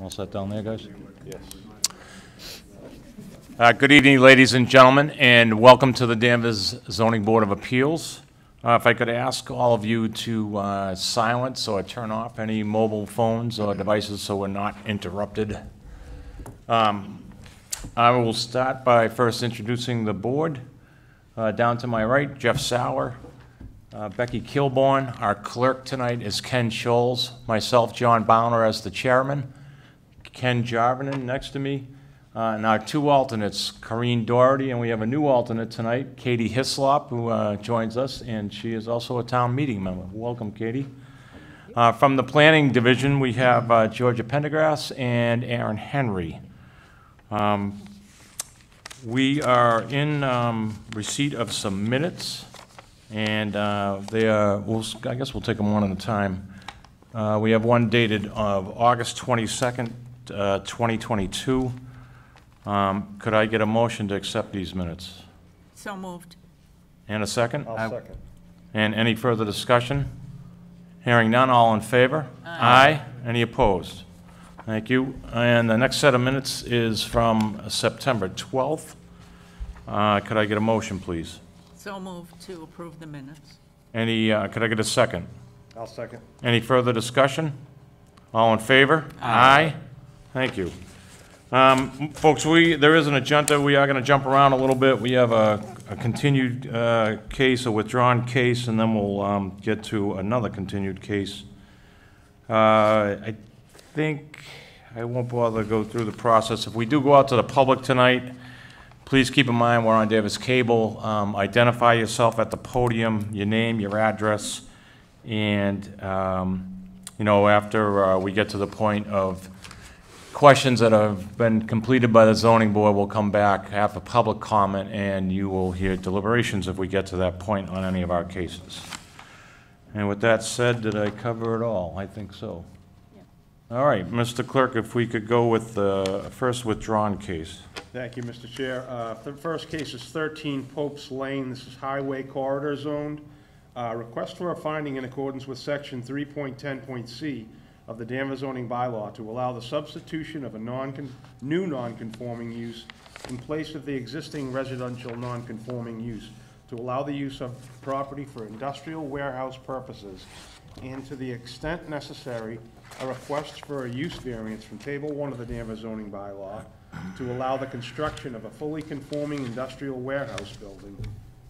All set down there, guys? Yes. Uh, Good evening, ladies and gentlemen, and welcome to the Danvers Zoning Board of Appeals. Uh, If I could ask all of you to uh, silence or turn off any mobile phones or devices so we're not interrupted. Um, I will start by first introducing the board. Uh, Down to my right, Jeff Sauer, uh, Becky Kilborn. Our clerk tonight is Ken Scholes, myself, John Bowner as the chairman. Ken Jarvinen next to me, uh, and our two alternates, Corrine Doherty, and we have a new alternate tonight, Katie Hislop, who uh, joins us, and she is also a town meeting member. Welcome, Katie. Uh, From the Planning Division, we have uh, Georgia Pendergrass and Aaron Henry. Um, We are in um, receipt of some minutes, and uh, they are, we'll s- I guess we'll take them one at a time. Uh, We have one dated of August 22nd, uh, 2022. Um, Could I get a motion to accept these minutes? So moved. And a second? I'll second. And any further discussion? Hearing none, all in favor? Aye. Any opposed? Thank you. And the next set of minutes is from September 12th. Uh, Could I get a motion, please? So moved to approve the minutes. Any, uh, could I get a second? I'll second. Any further discussion? All in favor? Aye. Thank you. Um, Folks, we, there is an agenda, we are going to jump around a little bit. We have a a continued uh, case, a withdrawn case, and then we'll um, get to another continued case. Uh, I think, I won't bother to go through the process. If we do go out to the public tonight, Please keep in mind, we're on Danvers Cable. Um, Identify yourself at the podium, your name, your address, and, um, you know, after uh, we get to the point of questions that have been completed by the zoning board, we'll come back, have a public comment, and you will hear deliberations if we get to that point on any of our cases. And with that said, did I cover it all? I think so. All right, Mr. Clerk, if we could go with the first withdrawn case. Thank you, Mr. Chair. Uh, The first case is 13 Pope's Lane. This is Highway Corridor Zoned. Uh, Request for a finding in accordance with Section 3.10.c of the Danvers zoning bylaw to allow the substitution of a non, new non-conforming use in place of the existing residential non-conforming use, to allow the use of property for industrial warehouse purposes, and to the extent necessary, a request for a use variance from Table 1 of the Danvers zoning bylaw to allow the construction of a fully conforming industrial warehouse building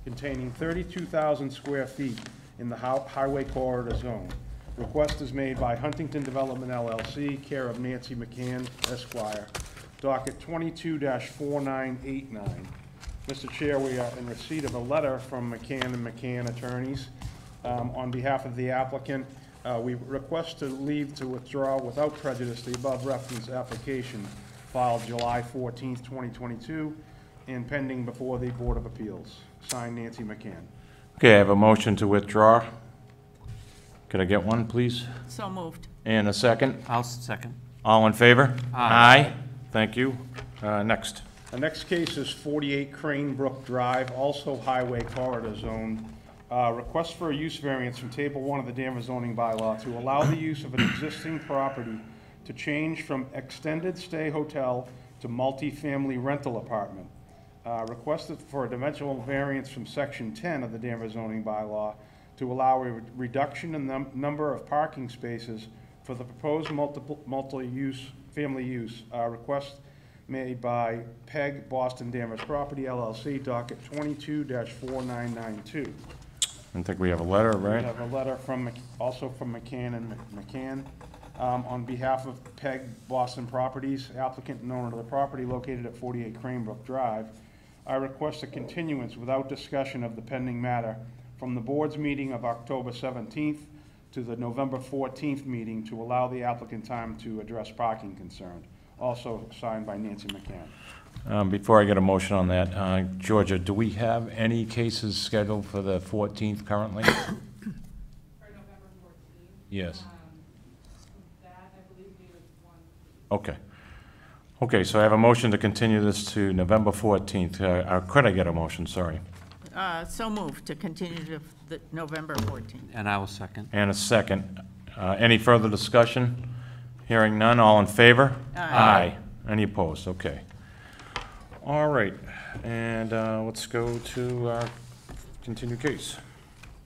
containing 32,000 square feet in the Hi- Highway Corridor Zone. Request is made by Huntington Development LLC, care of Nancy McCann Esquire, docket 22-4989. Mr. Chair, we are in receipt of a letter from McCann and McCann Attorneys um, on behalf of the applicant. Uh, We request to leave to withdraw without prejudice the above referenced application filed July 14th, 2022, and pending before the Board of Appeals. Signed Nancy McCann. Okay, I have a motion to withdraw. Could I get one, please? So moved. And a second? I'll second. All in favor? Aye. Thank you. Uh, Next. The next case is 48 Crane Brook Drive, also Highway Corridor Zone. Uh, Request for a use variance from Table 1 of the Danvers zoning bylaw to allow the use of an existing property to change from extended stay hotel to multifamily rental apartment. Uh, Requested for a dimensional variance from Section 10 of the Danvers zoning bylaw to allow a reduction in the number of parking spaces for the proposed multiple, multi-use, family use. Uh, Request made by Peg Boston Danvers Property LLC, docket 22-4992. I think we have a letter, We right? have a letter from, Mc- also from McCann and Mc- McCann, um, on behalf of Peg Boston Properties, applicant and owner of the property located at 48 Cranebrook Drive. I request a continuance without discussion of the pending matter from the board's meeting of October 17th to the November 14th meeting to allow the applicant time to address parking concern. Also signed by Nancy McCann. Um, Before I get a motion on that, uh, Georgia, do we have any cases scheduled for the 14th currently? For November fourteenth. Yes. That, I believe, there was one. Okay. Okay, so I have a motion to continue this to November 14th. Uh, uh, Could I get a motion, sorry? Uh, So moved to continue to the November 14th. And I will second. And a second. Uh, Any further discussion? Hearing none, all in favor? Aye. Any opposed? Okay. All right, and uh, let's go to our continued case.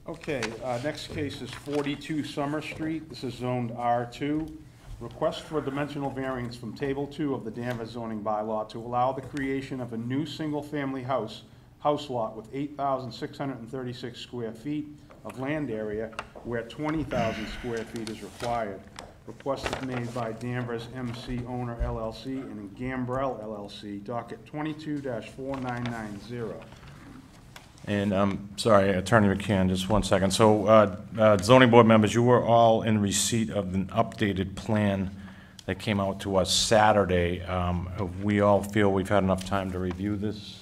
Okay, uh, next case is 42 Summer Street. This is zoned R2. Request for dimensional variance from Table 2 of the Danvers zoning bylaw to allow the creation of a new single-family house, house lot with 8,636 square feet of land area where 20,000 square feet is required. Request is made by Danvers MC Owner LLC and Gambrell LLC, docket 22-4990. And I'm sorry, Attorney McCann, just one second. So uh, uh, zoning board members, you were all in receipt of an updated plan that came out to us Saturday. Um, We all feel we've had enough time to review this?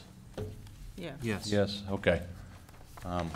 Yes. Yes. Yes, okay. Um,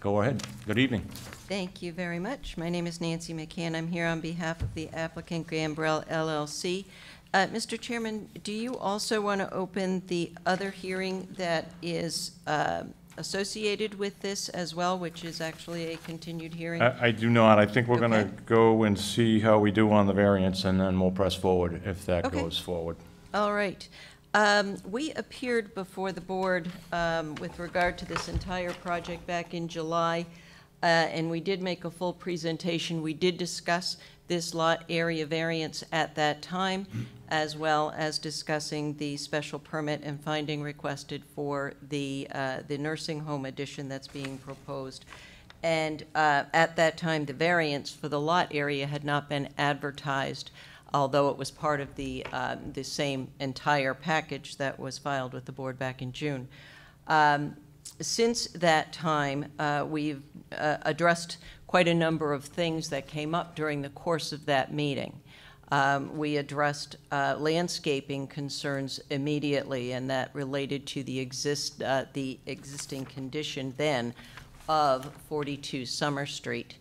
Go ahead. Good evening. Thank you very much. My name is Nancy McCann. I'm here on behalf of the applicant Gambrell LLC. Uh, Mr. Chairman, do you also want to open the other hearing that is uh, associated with this as well, which is actually a continued hearing? I I do not. I think we're going to Okay. go and see how we do on the variance, and then we'll press forward if that Okay. goes forward. All right. Um, We appeared before the board um, with regard to this entire project back in July, uh, and we did make a full presentation. We did discuss this lot area variance at that time, as well as discussing the special permit and finding requested for the, uh, the nursing home addition that's being proposed. And uh, at that time, the variance for the lot area had not been advertised, although it was part of the, um, the same entire package that was filed with the board back in June. Um, Since that time, uh, we've uh, addressed quite a number of things that came up during the course of that meeting. Um, We addressed uh, landscaping concerns immediately, and that related to the exist, uh, the existing condition then of 42 Summer Street,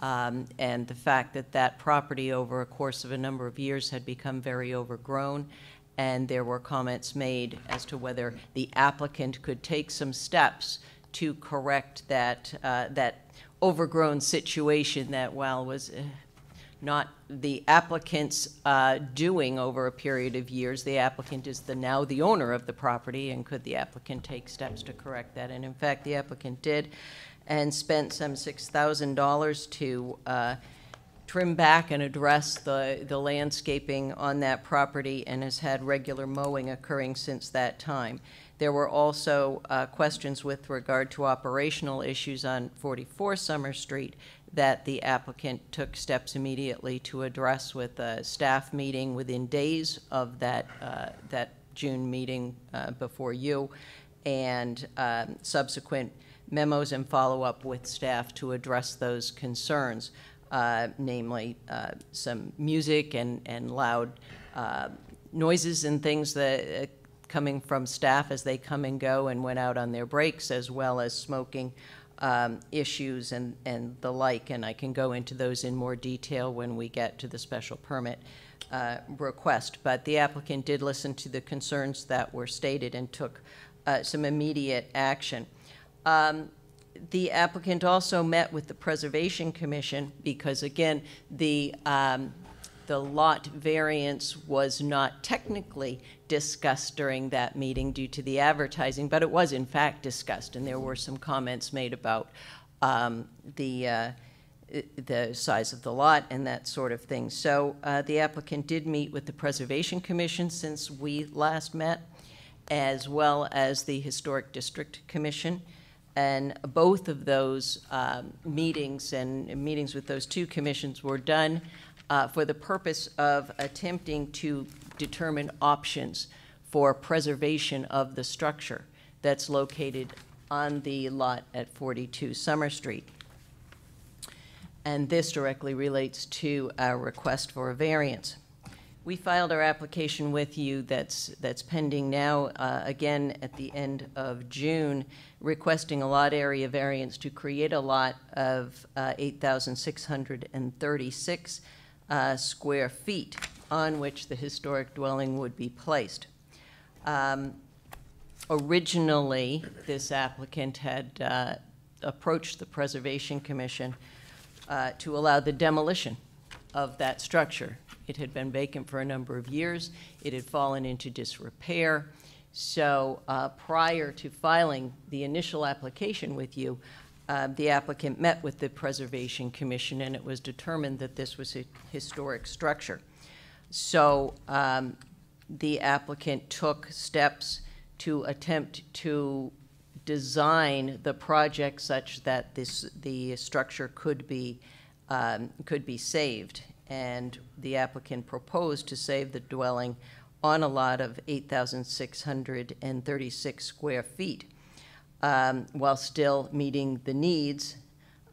um, and the fact that that property, over a course of a number of years, had become very overgrown, and there were comments made as to whether the applicant could take some steps to correct that, uh, that overgrown situation that, while was uh, not the applicant's uh, doing over a period of years. The applicant is the, now the owner of the property, and could the applicant take steps to correct that? And in fact, the applicant did, and spent some $6,000 to uh, trim back and address the, the landscaping on that property, and has had regular mowing occurring since that time. There were also uh, questions with regard to operational issues on 44 Summer Street that the applicant took steps immediately to address with a staff meeting within days of that, uh, that June meeting uh, before you, and um, subsequent memos and follow-up with staff to address those concerns, uh, namely uh, some music and, and loud uh, noises and things that, uh, coming from staff as they come and go and went out on their breaks, as well as smoking um, issues and, and the like, and I can go into those in more detail when we get to the special permit request. But the applicant did listen to the concerns that were stated and took some immediate action. Um, The applicant also met with the Preservation Commission because, again, the, um, the lot variance was not technically discussed during that meeting due to the advertising, but it was in fact discussed, and there were some comments made about um, the, uh, the size of the lot and that sort of thing. So uh, the applicant did meet with the Preservation Commission since we last met, as well as the Historic District Commission. And both of those um, meetings and meetings with those two commissions were done uh, for the purpose of attempting to determine options for preservation of the structure that's located on the lot at 42 Summer Street. And this directly relates to our request for a variance. We filed our application with you that's, that's pending now, uh, again, at the end of June, requesting a lot area variance to create a lot of uh, 8,636 uh, square feet on which the historic dwelling would be placed. Um, Originally, this applicant had uh, approached the Preservation Commission uh, to allow the demolition of that structure. It had been vacant for a number of years. It had fallen into disrepair. So uh, prior to filing the initial application with you, uh, the applicant met with the Preservation Commission, and it was determined that this was a historic structure. So um, the applicant took steps to attempt to design the project such that this, the structure could be, um, could be saved. And the applicant proposed to save the dwelling on a lot of 8,636 square feet, um, while still meeting the needs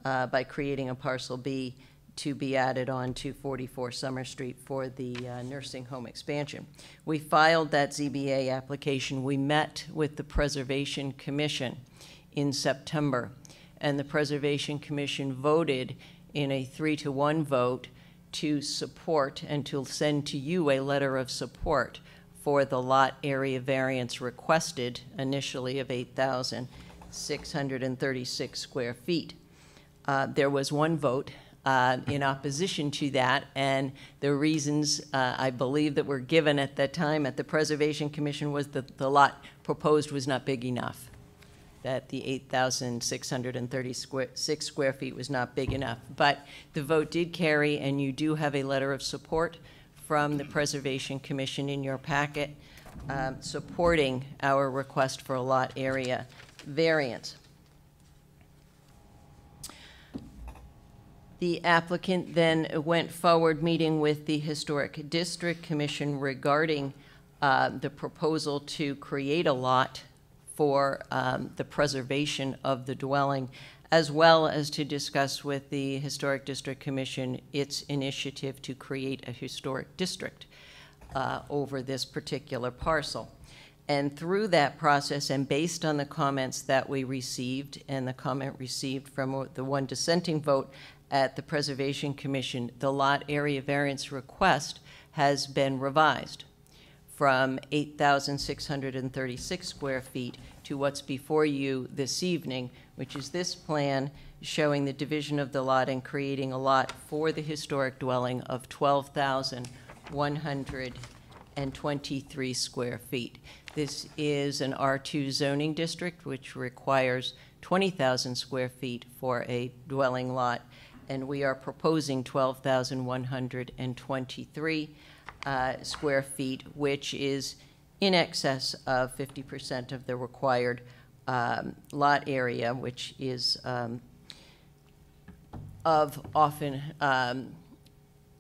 uh, by creating a parcel B to be added on to 44 Summer Street for the uh, nursing home expansion. We filed that ZBA application. We met with the Preservation Commission in September, and the Preservation Commission voted in a three to one vote to support and to send to you a letter of support for the lot area variance requested initially of 8,636 square feet. Uh, There was one vote uh, in opposition to that, and the reasons uh, I believe that were given at that time at the Preservation Commission was that the lot proposed was not big enough, that the 8,636 square feet was not big enough. But the vote did carry, and you do have a letter of support from the Preservation Commission in your packet um, supporting our request for a lot area variance. The applicant then went forward, meeting with the Historic District Commission regarding uh, the proposal to create a lot for um, the preservation of the dwelling, as well as to discuss with the Historic District Commission its initiative to create a historic district uh, over this particular parcel. And through that process, and based on the comments that we received, and the comment received from the one dissenting vote at the Preservation Commission, the lot area variance request has been revised from 8,636 square feet to what's before you this evening, which is this plan showing the division of the lot and creating a lot for the historic dwelling of 12,123 square feet. This is an R2 zoning district, which requires 20,000 square feet for a dwelling lot, and we are proposing 12,123 uh, square feet, which is in excess of 50% of the required um, lot area, which is um, of often um,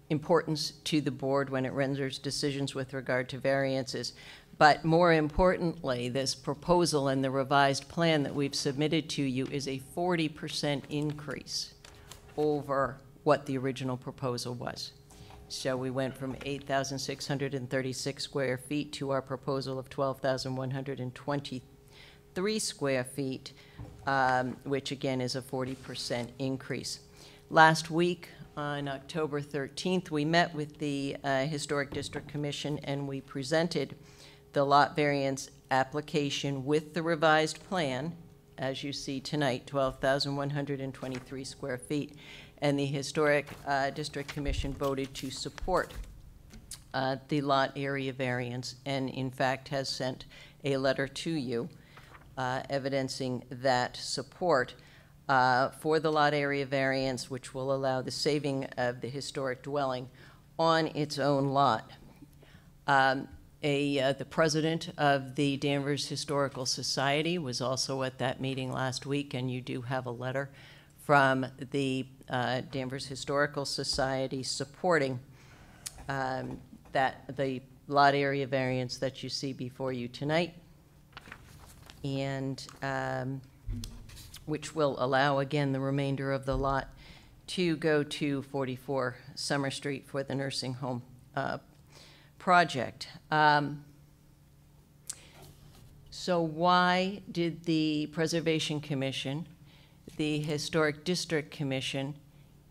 importance to the board when it renders decisions with regard to variances. But more importantly, this proposal and the revised plan that we've submitted to you is a 40% increase over what the original proposal was. So we went from 8,636 square feet to our proposal of 12,123 square feet, um, which again is a 40% increase. Last week, on October 13th, we met with the uh, Historic District Commission and we presented the lot variance application with the revised plan, as you see tonight, 12,123 square feet. And the Historic uh, District Commission voted to support uh, the lot area variance, and in fact has sent a letter to you uh, evidencing that support uh, for the lot area variance, which will allow the saving of the historic dwelling on its own lot. Um, a, uh, the president of the Danvers Historical Society was also at that meeting last week, and you do have a letter from the uh, Danvers Historical Society supporting um, that the lot area variance that you see before you tonight, and um, which will allow again the remainder of the lot to go to 44 Summer Street for the nursing home uh, project. Um, So why did the Preservation Commission, the Historic District Commission,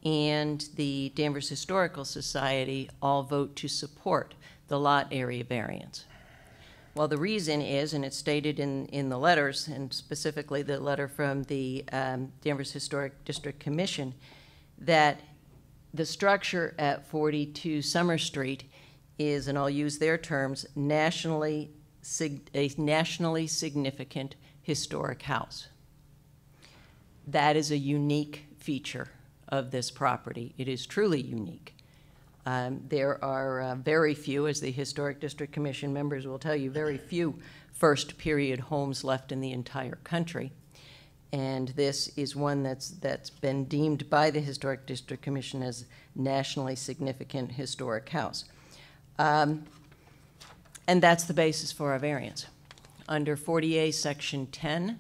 and the Danvers Historical Society all vote to support the lot area variance? Well, the reason is, and it's stated in, in the letters, and specifically the letter from the um, Danvers Historic District Commission, that the structure at 42 Summer Street is, and I'll use their terms, nationally, a nationally significant historic house. That is a unique feature of this property. It is truly unique. Um, There are uh, very few, as the Historic District Commission members will tell you, very few first-period homes left in the entire country. And this is one that's, that's been deemed by the Historic District Commission as nationally significant historic house. Um, And that's the basis for our variance. Under 40A, Section 10,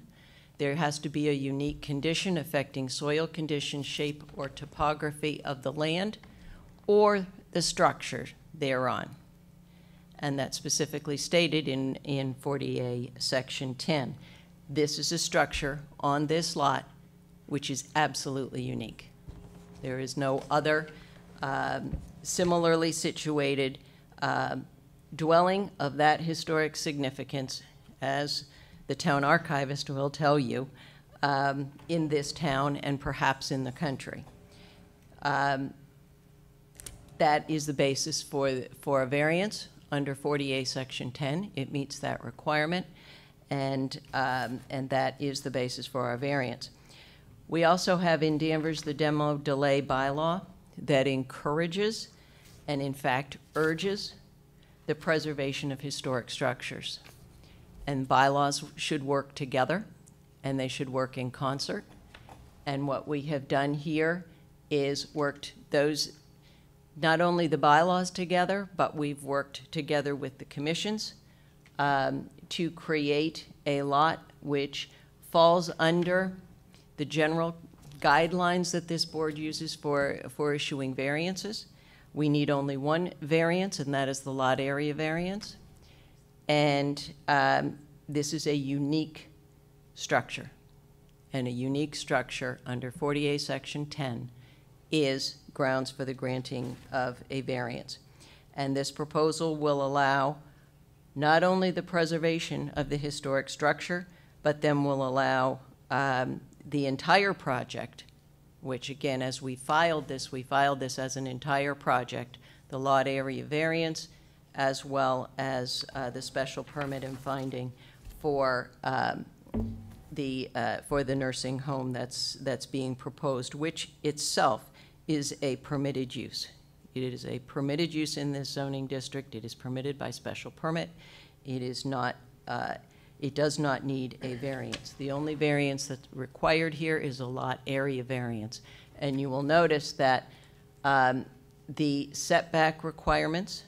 there has to be a unique condition affecting soil condition, shape, or topography of the land or the structure thereon. And that's specifically stated in, in 40A, Section 10. This is a structure on this lot which is absolutely unique. There is no other um, similarly situated um, dwelling of that historic significance, as the town archivist will tell you, um, in this town and perhaps in the country. Um, That is the basis for, for a variance under 40A Section 10. It meets that requirement, and, um, and that is the basis for our variance. We also have in Danvers the demo delay bylaw that encourages and in fact urges the preservation of historic structures. And bylaws should work together, and they should work in concert. And what we have done here is worked those, not only the bylaws together, but we've worked together with the commissions um, to create a lot which falls under the general guidelines that this board uses for, for issuing variances. We need only one variance, and that is the lot area variance. And um, this is a unique structure. And a unique structure under 40A Section 10 is grounds for the granting of a variance. And this proposal will allow not only the preservation of the historic structure, but then will allow um, the entire project, which again, as we filed this, we filed this as an entire project, the lot area variance, as well as uh, the special permit and finding for um, the, uh, for the nursing home that's, that's being proposed, which itself is a permitted use. It is a permitted use in this zoning district. It is permitted by special permit. It is not, uh, it does not need a variance. The only variance that's required here is a lot area variance. And you will notice that um, the setback requirements,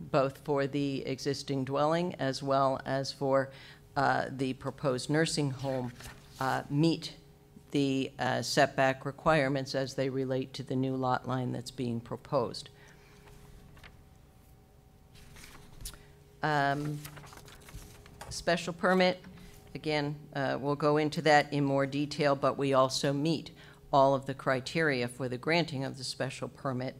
both for the existing dwelling as well as for uh, the proposed nursing home, uh, meet the uh, setback requirements as they relate to the new lot line that's being proposed. Um, Special permit, again, uh, we'll go into that in more detail, but we also meet all of the criteria for the granting of the special permit.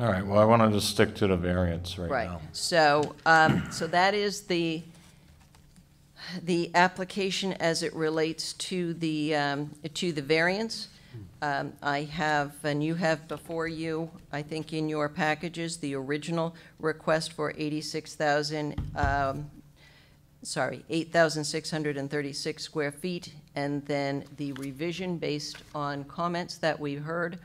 All right, well, I wanted to stick to the variance right Right, now. so, um, so that is the, the application as it relates to the, um, to the variance. Um, I have, and you have before you, I think in your packages, the original request for eighty-six thousand, um, sorry, 8,636 square feet, and then the revision based on comments that we heard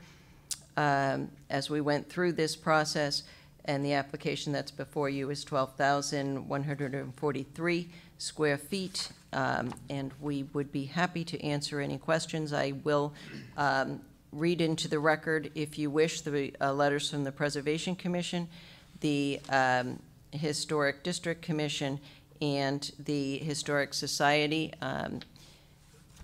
um, as we went through this process, and the application that's before you is 12,143 square feet, um, and we would be happy to answer any questions. I will um, read into the record, if you wish, the uh, letters from the Preservation Commission, the um, Historic District Commission, and the Historic Society.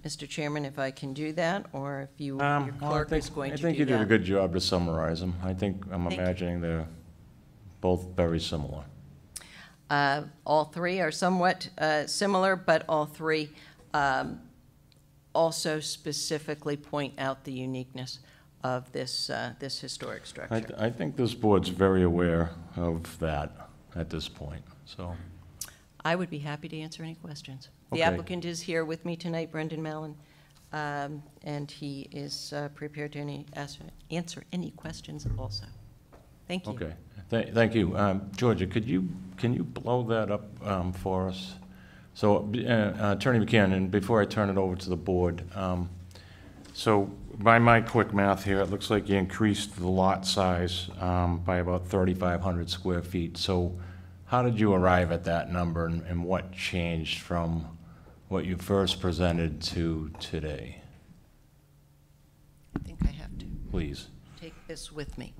Mr. Chairman, if I can do that, or if you, Um, your well, I clerk think- is going to do that. I think you did a good job to summarize them. I think, I'm Thank you. imagining they're both very similar. Uh, All three are somewhat uh, similar, but all three um, also specifically point out the uniqueness of this, uh, this historic I, structure. I think this board's very aware of that at this point, so. I would be happy to answer any questions. The Okay. applicant is here with me tonight, Brendan Mallon, um, and he is uh, prepared to any, answer, answer any questions also. Thank you. Okay, Th- thank you. Um, Georgia, could you, can you blow that up um, for us? So uh, Attorney McCann, before I turn it over to the board, um, so by my quick math here, it looks like you increased the lot size um, by about 3,500 square feet. So how did you arrive at that number, and and what changed from what you first presented to today? I think I have to. Please. take this with me.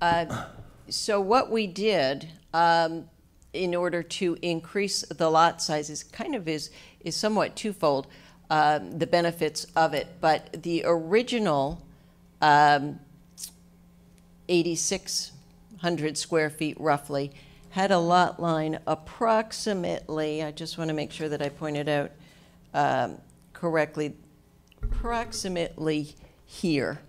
Uh, So what we did, um, in order to increase the lot sizes, kind of is, is somewhat twofold, um, the benefits of it. But the original um, 8,600 square feet roughly had a lot line approximately, I just want to make sure that I pointed out um, correctly, approximately here.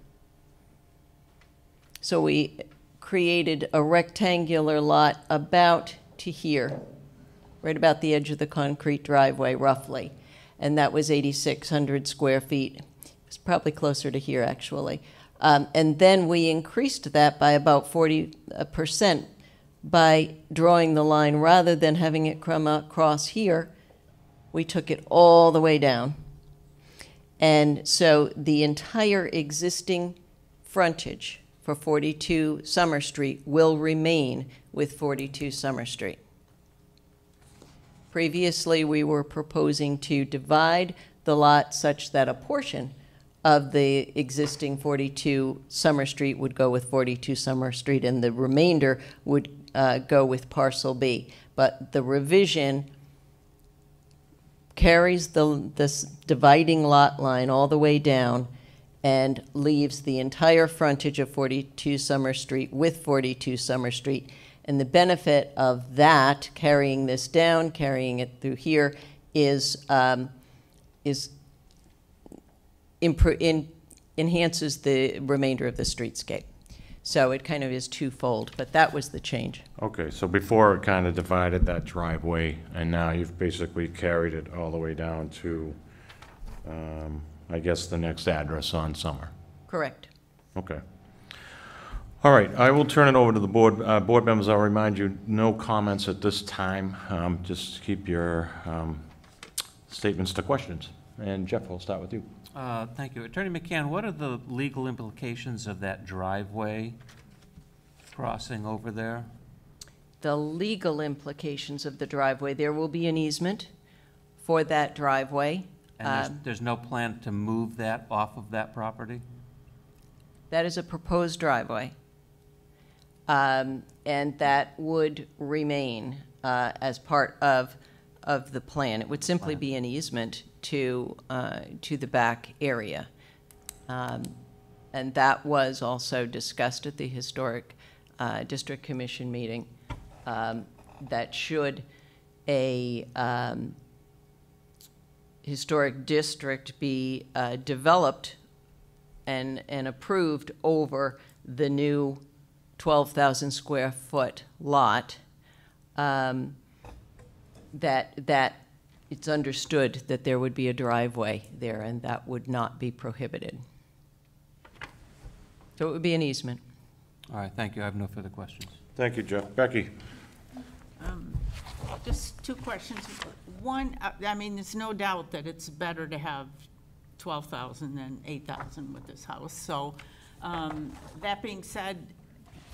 So we created a rectangular lot about to here, right about the edge of the concrete driveway roughly. And that was 8,600 square feet. It's probably closer to here, actually. Um, and then we increased that by about 40% by drawing the line, rather than having it come across here, we took it all the way down. And so the entire existing frontage for 42 Summer Street will remain with 42 Summer Street. Previously, we were proposing to divide the lot such that a portion of the existing 42 Summer Street would go with 42 Summer Street, and the remainder would uh, go with parcel B. But the revision carries the, this dividing lot line all the way down and leaves the entire frontage of 42 Summer Street with 42 Summer Street. And the benefit of that, carrying this down, carrying it through here, is, um, is in, enhances the remainder of the streetscape. So it kind of is twofold, but that was the change. Okay, so before it kind of divided that driveway, and now you've basically carried it all the way down to, um, I guess, the next address on Summer. Correct. Okay. All right, I will turn it over to the board. Uh, Board members, I'll remind you, no comments at this time. Um, Just keep your um, statements to questions. And Jeff, we'll start with you. Uh, Thank you. Attorney McCann, what are the legal implications of that driveway crossing over there? the legal implications of the driveway. There will be an easement for that driveway. And there's, Um, there's no plan to move that off of that property? That is a proposed driveway. Um, And that would remain uh, as part of, of the plan. It would simply be an easement to, uh, to the back area. Um, And that was also discussed at the Historic uh, District Commission meeting, um, that should a um, historic district be uh, developed and, and approved over the new 12,000 square foot lot, um, that, that it's understood that there would be a driveway there, and that would not be prohibited. So it would be an easement. All right, thank you. I have no further questions. Thank you, Jeff. Becky? Just two questions. One, uh, I mean, there's no doubt that it's better to have 12,000 than 8,000 with this house. So um, that being said,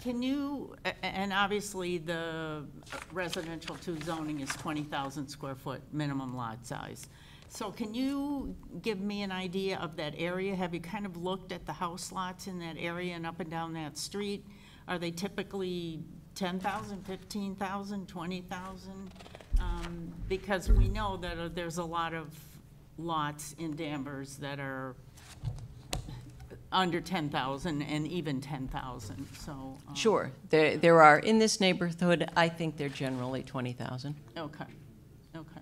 can you, and obviously the residential two zoning is 20,000 square foot minimum lot size. So can you give me an idea of that area? Have you kind of looked at the house lots in that area and up and down that street? Are they typically 10,000, 15,000, 20,000? Um, Because we know that uh, there's a lot of lots in Danvers that are under 10,000 and even 10,000, so. um, Sure, there, there are, in this neighborhood, I think they're generally 20,000. Okay, okay.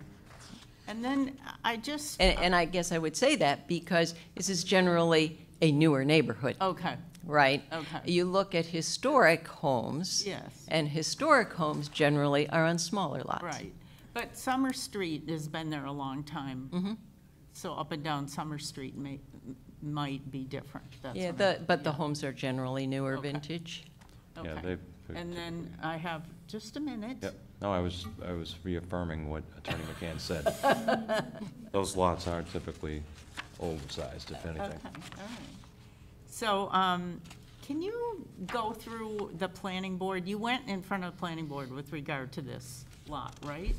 And then I just, And, and I guess I would say that because this is generally a newer neighborhood, okay, right? Okay. You look at historic homes. Yes. And historic homes generally are on smaller lots. right. But Summer Street has been there a long time. So up and down Summer Street may, might be different, that's Yeah, what the, I'm- but the yeah. homes are generally newer Okay. vintage. Yeah, Okay. they've. And then I have just a minute. Yep, no, I was, I was reaffirming what Attorney McCann said. Those lots are typically old-sized, if Okay, anything. all right. So, um, can you go through the planning board? You went in front of the planning board with regard to this lot, right?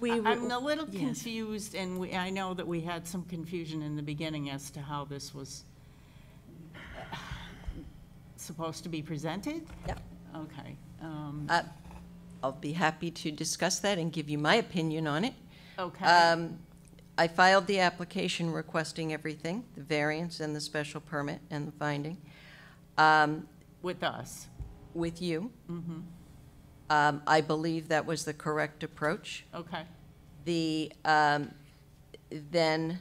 We were- I'm a little yes. confused, and we, I know that we had some confusion in the beginning as to how this was uh, supposed to be presented? Yep. Okay. um, Uh, I'll be happy to discuss that and give you my opinion on it. Okay, Um, I filed the application requesting everything, the variance and the special permit and the finding, um, with us. with you. Mm-hmm. Um, I believe that was the correct approach. Okay, The um, then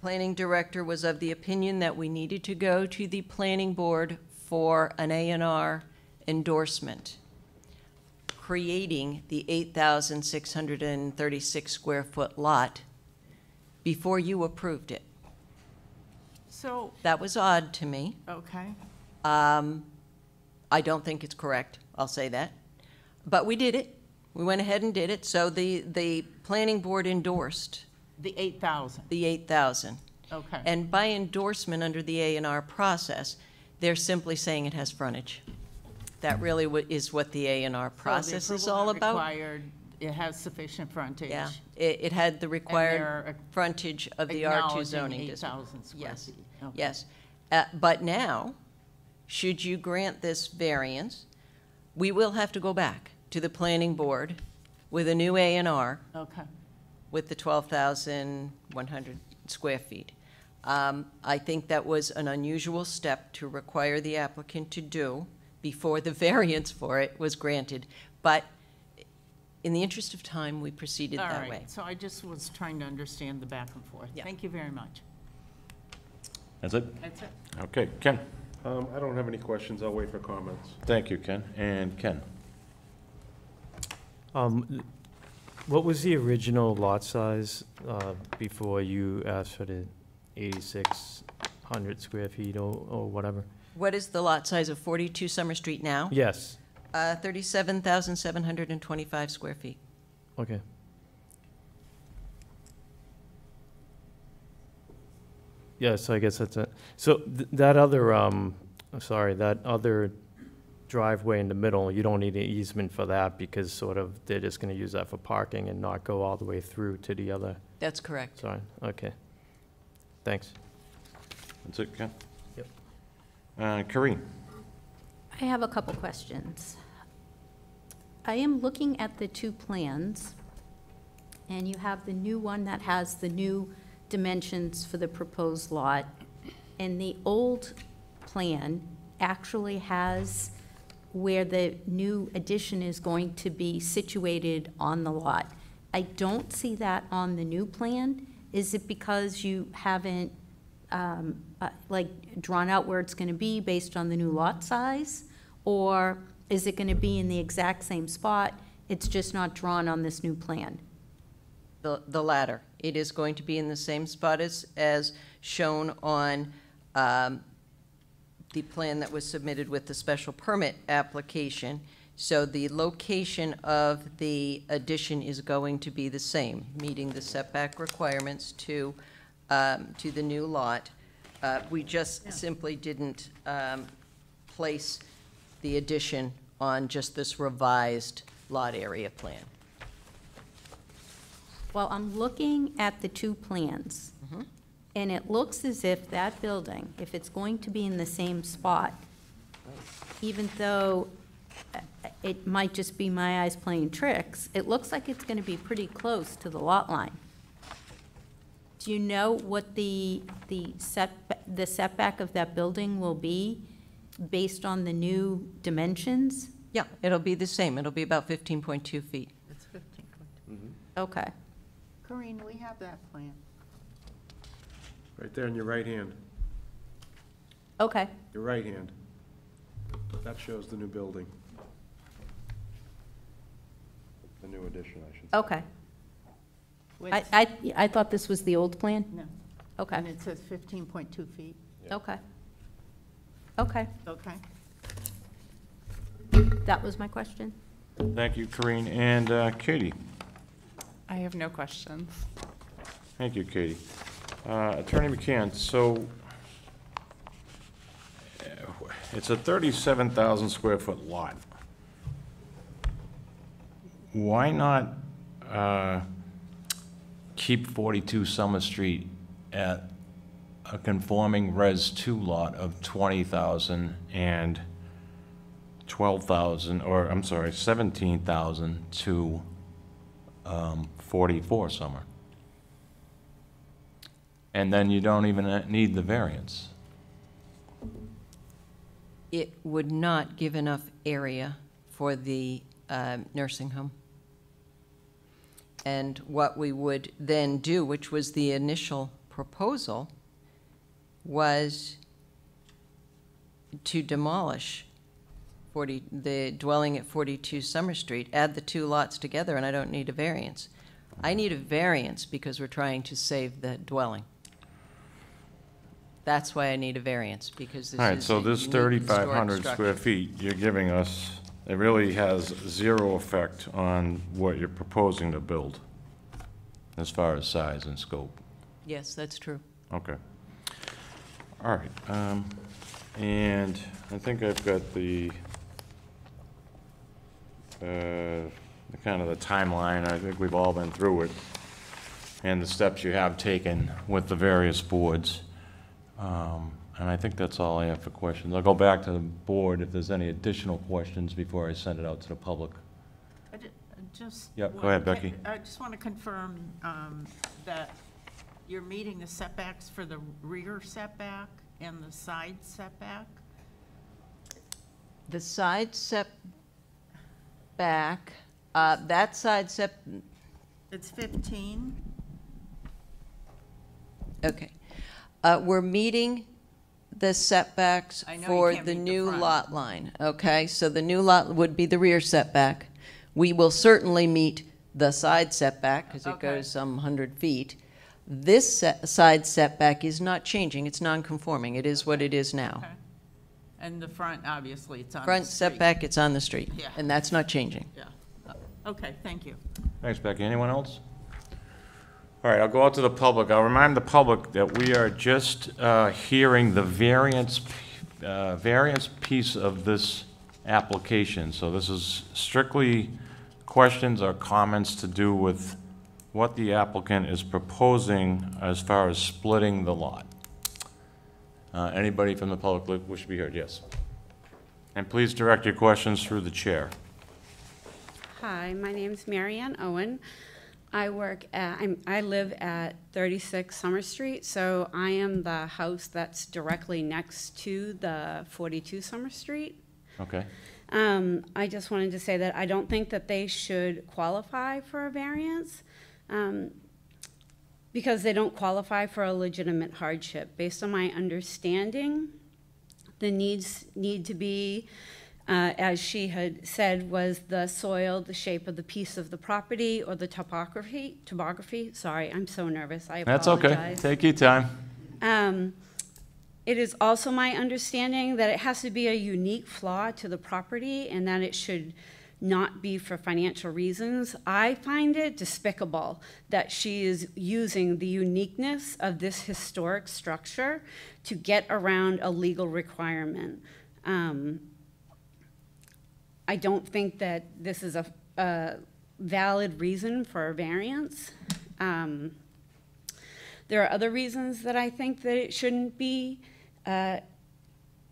planning director was of the opinion that we needed to go to the planning board for an A and R endorsement, creating the 8,636 square foot lot before you approved it. so, That was odd to me. okay, Um, I don't think it's correct, I'll say that. But we did it. We went ahead and did it. So the, the planning board endorsed the 8,000, the 8,000. okay. And by endorsement under the A and R process, they're simply saying it has frontage. That really wa- is what the A and R So the process is approval all not about. Required, it has sufficient frontage. Yeah, it, it had the required they're frontage of the R2 acknowledging zoning district. 8,000 square Yes, feet. Okay. yes. Uh, But now, should you grant this variance, we will have to go back to the planning board with a new A and R Okay, with the 12,100 square feet. Um, I think that was an unusual step to require the applicant to do before the variance for it was granted. But in the interest of time, we proceeded all that way. right. So I just was trying to understand the back and forth. Yeah. Thank you very much. That's it? That's it. Okay, Ken? Um, I don't have any questions, I'll wait for comments. Thank you, Ken. And Ken? Um, what was the original lot size, uh, before you asked for the eighty-six hundred square feet or, or whatever? What is the lot size of 42 Summer Street now? Yes, Uh, 37,725 square feet. okay. Yeah, so I guess that's it. So th- that other, um, I'm sorry, that other driveway in the middle, you don't need an easement for that because sort of, they're just gonna use that for parking and not go all the way through to the other, That's correct. sorry, okay. Thanks. That's it, Ken? Yep. Uh, Corinne? I have a couple questions. I am looking at the two plans, and you have the new one that has the new dimensions for the proposed lot, and the old plan actually has where the new addition is going to be situated on the lot. I don't see that on the new plan. Is it because you haven't, um, uh, like, drawn out where it's gonna be based on the new lot size? Or is it gonna be in the exact same spot, it's just not drawn on this new plan? The, the latter. It is going to be in the same spot as, as shown on um, the plan that was submitted with the special permit application. So the location of the addition is going to be the same, meeting the setback requirements to, um, to the new lot. Uh, We just simply didn't um, place the addition on just this revised lot area plan. Well, I'm looking at the two plans, and it looks as if that building, if it's going to be in the same spot, even though uh, it might just be my eyes playing tricks, it looks like it's gonna be pretty close to the lot line. Do you know what the, the set, the setback of that building will be based on the new dimensions? Yeah, it'll be the same. It'll be about 15.2 feet. It's 15. Okay. Corinne, we have that plan. Right there in your right hand, Okay, your right hand. That shows the new building. The new addition, I should say. Okay. Which- I, I, I thought this was the old plan? No, Okay, and it says 15.2 feet, okay. Okay, okay? that was my question. Thank you, Corinne. And uh, Katie? I have no questions. Thank you, Katie. Uh, Attorney McCann, so uh, it's a 37,000 square foot lot. Why not uh, keep 42 Summer Street at a conforming Res 2 lot of 20,000 and 12,000, or, I'm sorry, 17,000 to um, 44 Summer? And then you don't even uh, need the variance. It would not give enough area for the um, nursing home. And what we would then do, which was the initial proposal, was to demolish 40, the dwelling at 42 Summer Street, add the two lots together, and I don't need a variance. I need a variance because we're trying to save the dwelling. That's why I need a variance, because this All right, is so a this unique 3,500 historic square structure. feet you're giving us, it really has zero effect on what you're proposing to build, as far as size and scope. Yes, that's true. Okay. All right, um, and I think I've got the, uh, the kind of the timeline, I think we've all been through it, and the steps you have taken with the various boards. Um, and I think that's all I have for questions. I'll go back to the board if there's any additional questions before I send it out to the public. I ju- I Just. Yep, go wa- ahead, Becky. I just want to confirm um, that you're meeting the setbacks for the rear setback and the side setback? The side setback, uh, that side sep, It's 15? okay. Uh, We're meeting the setbacks I know you for can't the meet the new front. lot line, okay? So the new lot would be the rear setback. We will certainly meet the side setback, because it Okay. goes some hundred feet. This se- side setback is not changing, it's non-conforming, it is what it is now. Okay. And the front, obviously, it's on the Front street. setback, it's on the street, Yeah. and that's not changing. Yeah. Okay, thank you. Thanks, Becky. Anyone else? All right, I'll go out to the public. I'll remind the public that we are just uh, hearing the variance, uh, variance piece of this application. So this is strictly questions or comments to do with what the applicant is proposing as far as splitting the lot. Uh, Anybody from the public li- wish to be heard? Yes. And please direct your questions through the chair. Hi, my name's Marianne Owen. I work at, I'm, I live at 36 Summer Street, so I am the house that's directly next to the 42 Summer Street. Okay? Um, I just wanted to say that I don't think that they should qualify for a variance, um, because they don't qualify for a legitimate hardship. Based on my understanding, the needs need to be, uh, as she had said, was the soil, the shape of the piece of the property, or the topography, topography, sorry, I'm so nervous, I That's apologize. okay. Take your time. Um, It is also my understanding that it has to be a unique flaw to the property and that it should not be for financial reasons. I find it despicable that she is using the uniqueness of this historic structure to get around a legal requirement. Um, I don't think that this is a, a valid reason for a variance. Um, there are other reasons that I think that it shouldn't be uh,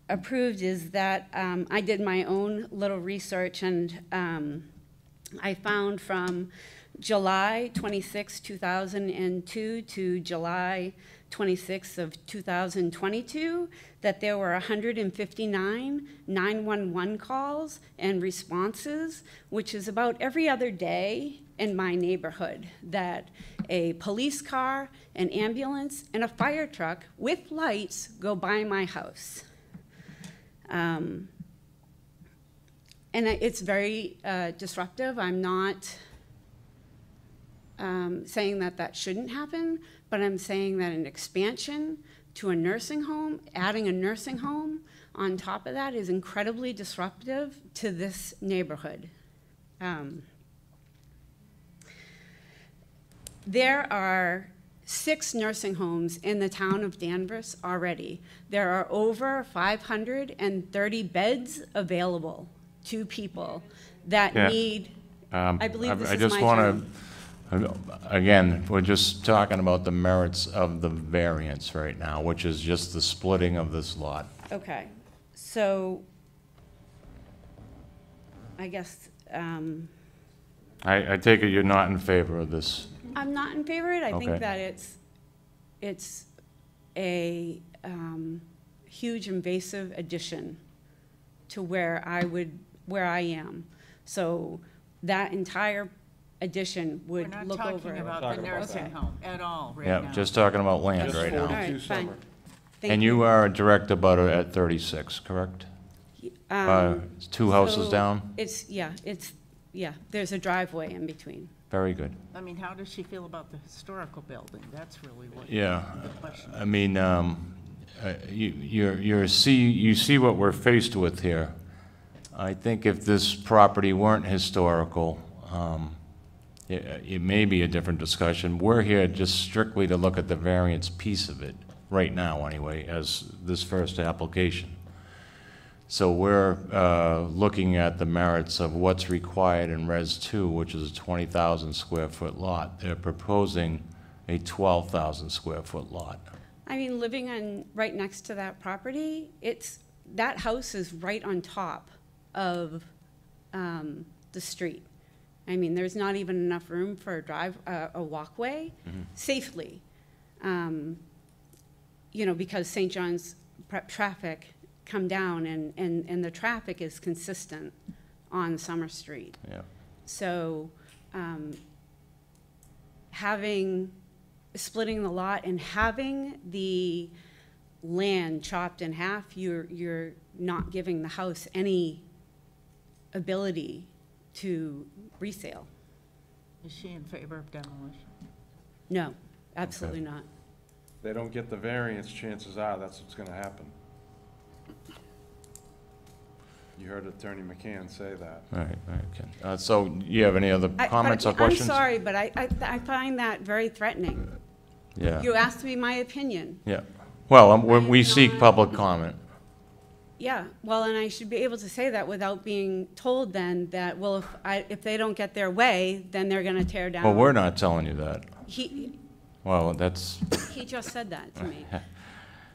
approved is that um, I did my own little research and um, I found from July 26, 2002 to July 26th of 2022 that there were 159 911 calls and responses, which is about every other day in my neighborhood, that a police car, an ambulance, and a fire truck with lights go by my house. Um, and it's very uh, disruptive. I'm not um, saying that that shouldn't happen, but I'm saying that an expansion to a nursing home, adding a nursing home on top of that is incredibly disruptive to this neighborhood. Um, There are six nursing homes in the town of Danvers already. There are over 530 beds available to people that Yeah. need, Um, I believe this I is just my wanna- Again, we're just talking about the merits of the variance right now, which is just the splitting of this lot. okay, so I guess, um, I, I take it you're not in favor of this? I'm not in favor of it. I Okay. think that it's, it's a um, huge invasive addition to where I would, where I am. So that entire addition We're would not look over talking it. about the talking about nursing that. home at all right now. Yeah, just talking about land Just right now. All right, 42 fine. Summer. Thank And you are a direct abutter at 36, correct? Uh, Um, Two houses so down? It's, yeah, it's, yeah, there's a driveway in between. Very good. I mean, how does she feel about the historical building? That's really what. Yeah, the question. I mean, um, uh, you, you're, you're, see, you see what we're faced with here. I think if this property weren't historical, um, it, it may be a different discussion. We're here just strictly to look at the variance piece of it, right now anyway, as this first application. So we're, uh, looking at the merits of what's required in Res Two, which is a twenty thousand square foot lot. They're proposing a twelve thousand square foot lot. I mean, living on, right next to that property, it's, that house is right on top of um, the street. I mean, there's not even enough room for a drive, uh, a walkway safely. Um, You know, because St. John's prep traffic come down and, and, and the traffic is consistent on Summer Street. Yeah. So, um, having, splitting the lot and having the land chopped in half, you're, you're not giving the house any ability to resale. Is she in favor of demolition? No, absolutely not. They don't get the variance, chances are that's what's gonna happen. You heard Attorney McCann say that. All right, all right, Ken. Uh, so you have any other I- but comments or questions? I'm sorry, but I, I, I find that very threatening. Yeah, You asked me my opinion. yeah. Well, um, when we seek public comment. Yeah, well, and I should be able to say that without being told then that, well, if I, if they don't get their way, then they're gonna tear down. Well, we're not telling you that. He, Well, that's, he just said that to me.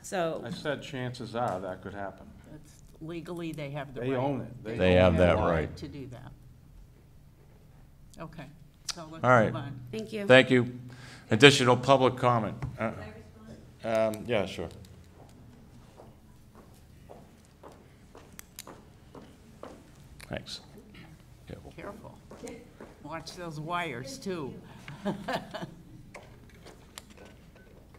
So, I said chances are that could happen. It's Legally, they have the right. They own it. They They own have the that lot. right. To do that. Okay, so let's All right. move on. thank you. thank you. Additional public comment. Uh, Um, yeah, sure. Thanks. Yeah, well, Careful. Watch those wires, too.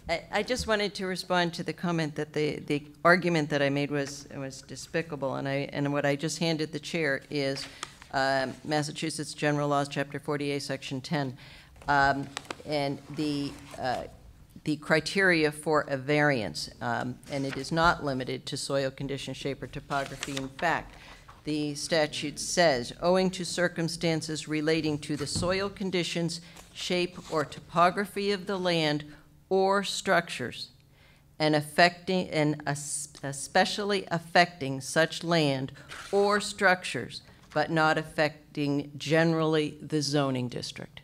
I, I just wanted to respond to the comment that the, the argument that I made was, was despicable, and I, and what I just handed the chair is um, Massachusetts General Laws, Chapter 40A, Section 10. Um, And the, uh, the criteria for a variance, um, and it is not limited to soil condition, shape, or topography. In fact, the statute says, owing to circumstances relating to the soil conditions, shape, or topography of the land or structures, and affecting, and especially affecting such land or structures, but not affecting generally the zoning district.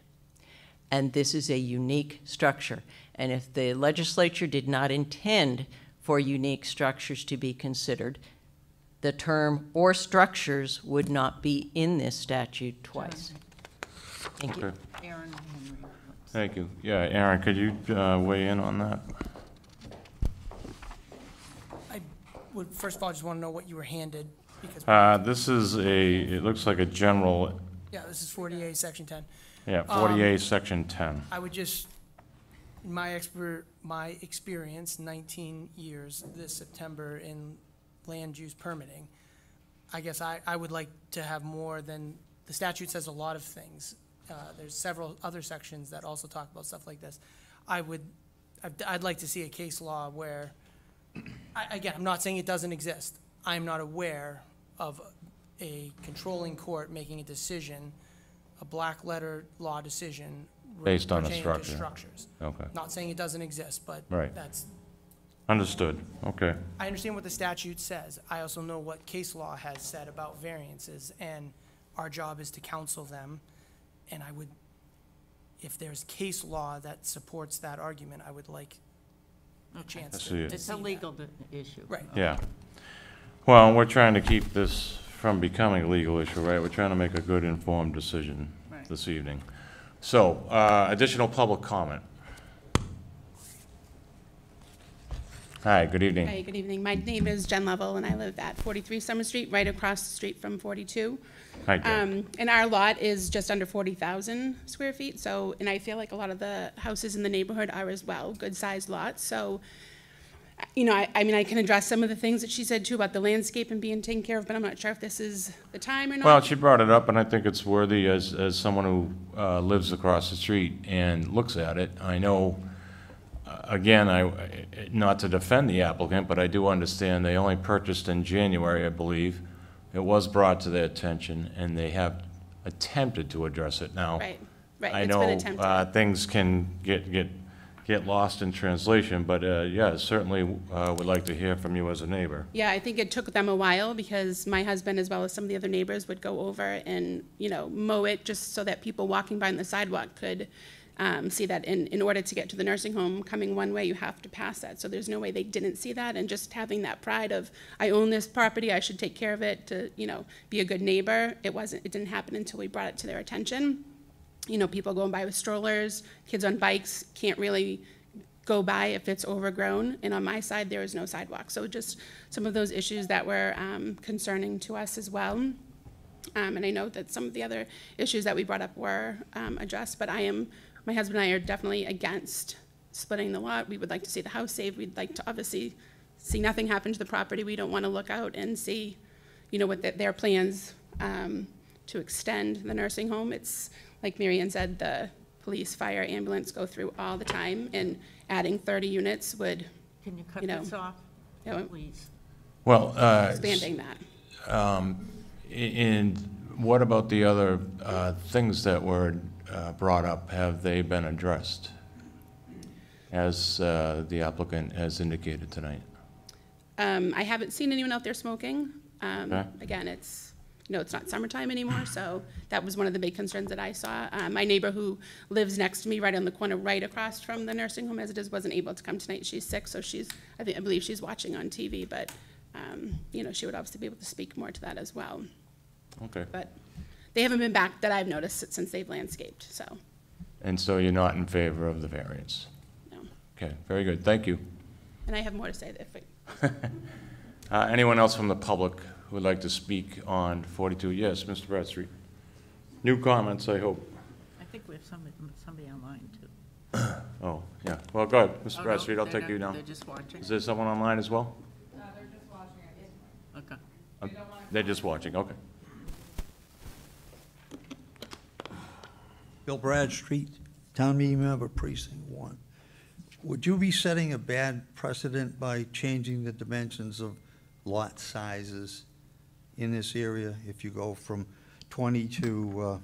And this is a unique structure. And if the legislature did not intend for unique structures to be considered, the term "or structures" would not be in this statute twice. Thank you. Okay, Aaron Henry. thank you. Yeah, Aaron, could you uh, weigh in on that? I would, first of all, just want to know what you were handed, because, Uh, This is a, it looks like a general, yeah, this is 40A, Section 10. yeah, 40A, Section 10. I would just, in my expert, my experience, 19 years this September in land use permitting, I guess I, I would like to have more than, the statute says a lot of things, uh, there's several other sections that also talk about stuff like this. I would, I'd, I'd like to see a case law where, I, again, I'm not saying it doesn't exist. I'm not aware of a controlling court making a decision, a black letter law decision. Based on a pertaining to structure. Structures. Okay, Not saying it doesn't exist, but Right. that's, understood, okay. I understand what the statute says. I also know what case law has said about variances, and our job is to counsel them. And I would, if there's case law that supports that argument, I would like a chance I to see it. It's a legal di- issue. Right. Yeah. Well, we're trying to keep this from becoming a legal issue, right? We're trying to make a good informed decision Right. this evening. So, uh, additional public comment. Hi, good evening. Hi, good evening. My name is Jen Lovell, and I live at 43 Summer Street, right across the street from 42. Hi, Jen. Um, And our lot is just under 40,000 square feet, so, and I feel like a lot of the houses in the neighborhood are as well, good-sized lots. So, you know, I, I mean, I can address some of the things that she said too about the landscape and being taken care of, but I'm not sure if this is the time or not. Well, she brought it up, and I think it's worthy as, as someone who uh, lives across the street and looks at it. I know, again, I, not to defend the applicant, but I do understand they only purchased in January, I believe. It was brought to their attention, and they have attempted to address it now. Right, right, I it's been know attempted. uh, things can get, get, get lost in translation, but uh, yeah, certainly uh, would like to hear from you as a neighbor. Yeah, I think it took them a while because my husband, as well as some of the other neighbors, would go over and, you know, mow it just so that people walking by on the sidewalk could um, see that in, in order to get to the nursing home, coming one way, you have to pass that. So there's no way they didn't see that. And just having that pride of, I own this property, I should take care of it, to, you know, be a good neighbor. It wasn't, it didn't happen until we brought it to their attention. You know, people going by with strollers, kids on bikes can't really go by if it's overgrown, and on my side, there is no sidewalk. So just some of those issues that were um, concerning to us as well. Um, And I know that some of the other issues that we brought up were um, addressed, but I am, my husband and I are definitely against splitting the lot. We would like to see the house saved. We'd like to obviously see nothing happen to the property. We don't want to look out and see, you know, what the- their plans um, to extend the nursing home. It's, like Marion said, the police, fire, ambulance go through all the time, and adding 30 units would, Can you cut You know, this off, you know, please? Well, uh, expanding that. And what about the other uh, things that were uh, brought up? Have they been addressed, as uh, the applicant has indicated tonight? Um, I haven't seen anyone out there smoking. Um, Okay. Again, it's, you know, it's not summertime anymore, so that was one of the big concerns that I saw. Uh, My neighbor who lives next to me, right on the corner, right across from the nursing home as it is, wasn't able to come tonight. She's sick, so she's, I think, I believe she's watching on TV, but, um, you know, she would obviously be able to speak more to that as well. Okay. But they haven't been back that I've noticed since they've landscaped, so, And so you're not in favor of the variance? no. Okay, very good, thank you. And I have more to say if, it- Uh, Anyone else from the public who would like to speak on 42? Yes, Mr. Bradstreet. New comments, I hope. I think we have somebody, somebody online, too. Oh, yeah, well, go ahead, Oh, Mr. no, Bradstreet, I'll they're take you not- now. They're just watching? Is there someone online as well? They're just watching, I. Okay. Uh, They're just watching, okay. Bill Bradstreet, Town Meeting Member, Precinct One. Would you be setting a bad precedent by changing the dimensions of lot sizes in this area if you go from twenty to, uh,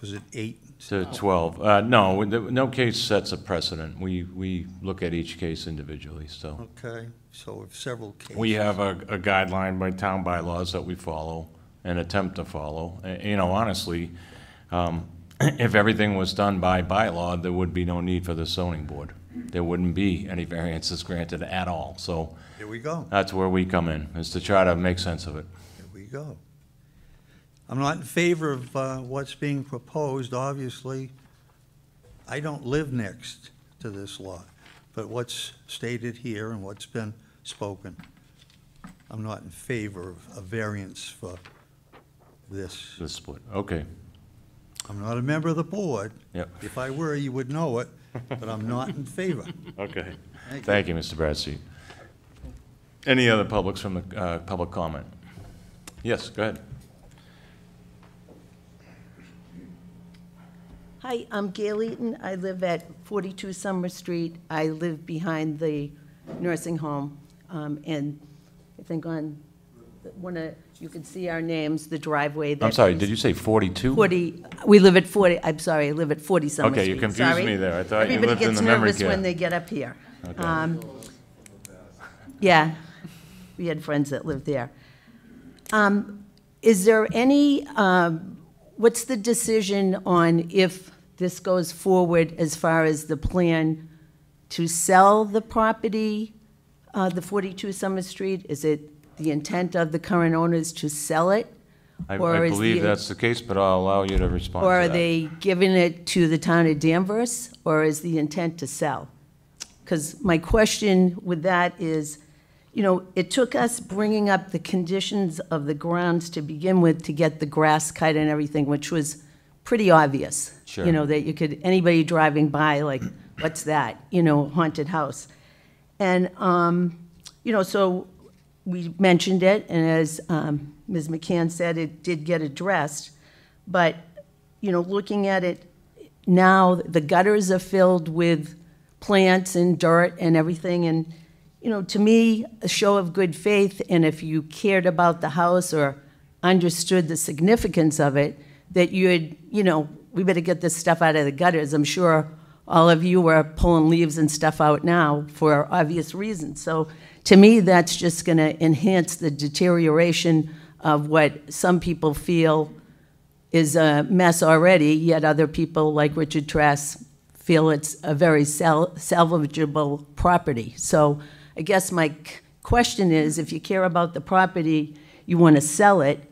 was it eight? To 12. Uh, No, no case sets a precedent. We, we look at each case individually, so. Okay, so if several cases. We have a a guideline by town bylaws that we follow and attempt to follow. Uh, You know, honestly, um, if everything was done by bylaw, there would be no need for the zoning board. There wouldn't be any variances granted at all. So Here we go, that's where we come in, is to try to make sense of it. here we go. I'm not in favor of uh, what's being proposed, obviously. I don't live next to this lot, but what's stated here and what's been spoken, I'm not in favor of a variance for this. The split, okay. I'm not a member of the board. Yep. If I were, you would know it, but I'm not in favor. Okay. Thank you. Thank you, Mr. Bradstreet. Any other publics from the, uh, public comment? Yes, go ahead. Hi, I'm Gail Eaton. I live at 42 Summer Street. I live behind the nursing home. Um, And I think on, one of, you can see our names, the driveway that I'm sorry, did you say 42? 40, we live at 40, I'm sorry, I live at 40 Summer Street. Okay, you confused Sorry. me there. I thought you Everybody lived in gets the memory nervous care. when they get up here. Okay. Um, Yeah, we had friends that lived there. Um, Is there any, um, what's the decision on if this goes forward as far as the plan to sell the property, uh, the 42 Summer Street? Is it the intent of the current owners to sell it? I Or I is believe the- that's the case, but I'll allow you to respond to Or are that. they giving it to the town of Danvers, or is the intent to sell? Because my question with that is, you know, it took us bringing up the conditions of the grounds to begin with to get the grass cut and everything, which was pretty obvious. Sure. You know, that you could, anybody driving by, like, what's that? You know, haunted house. And, um, you know, so we mentioned it, and as um, Ms. McCann said, it did get addressed. But, you know, looking at it now, the gutters are filled with plants and dirt and everything, and, you know, to me, a show of good faith, and if you cared about the house or understood the significance of it, that you'd, you know, we better get this stuff out of the gutters. I'm sure all of you are pulling leaves and stuff out now for obvious reasons. So to me, that's just going to enhance the deterioration of what some people feel is a mess already, yet other people, like Richard Trask, feel it's a very sal- salvageable property. So I guess my question is, if you care about the property, you want to sell it,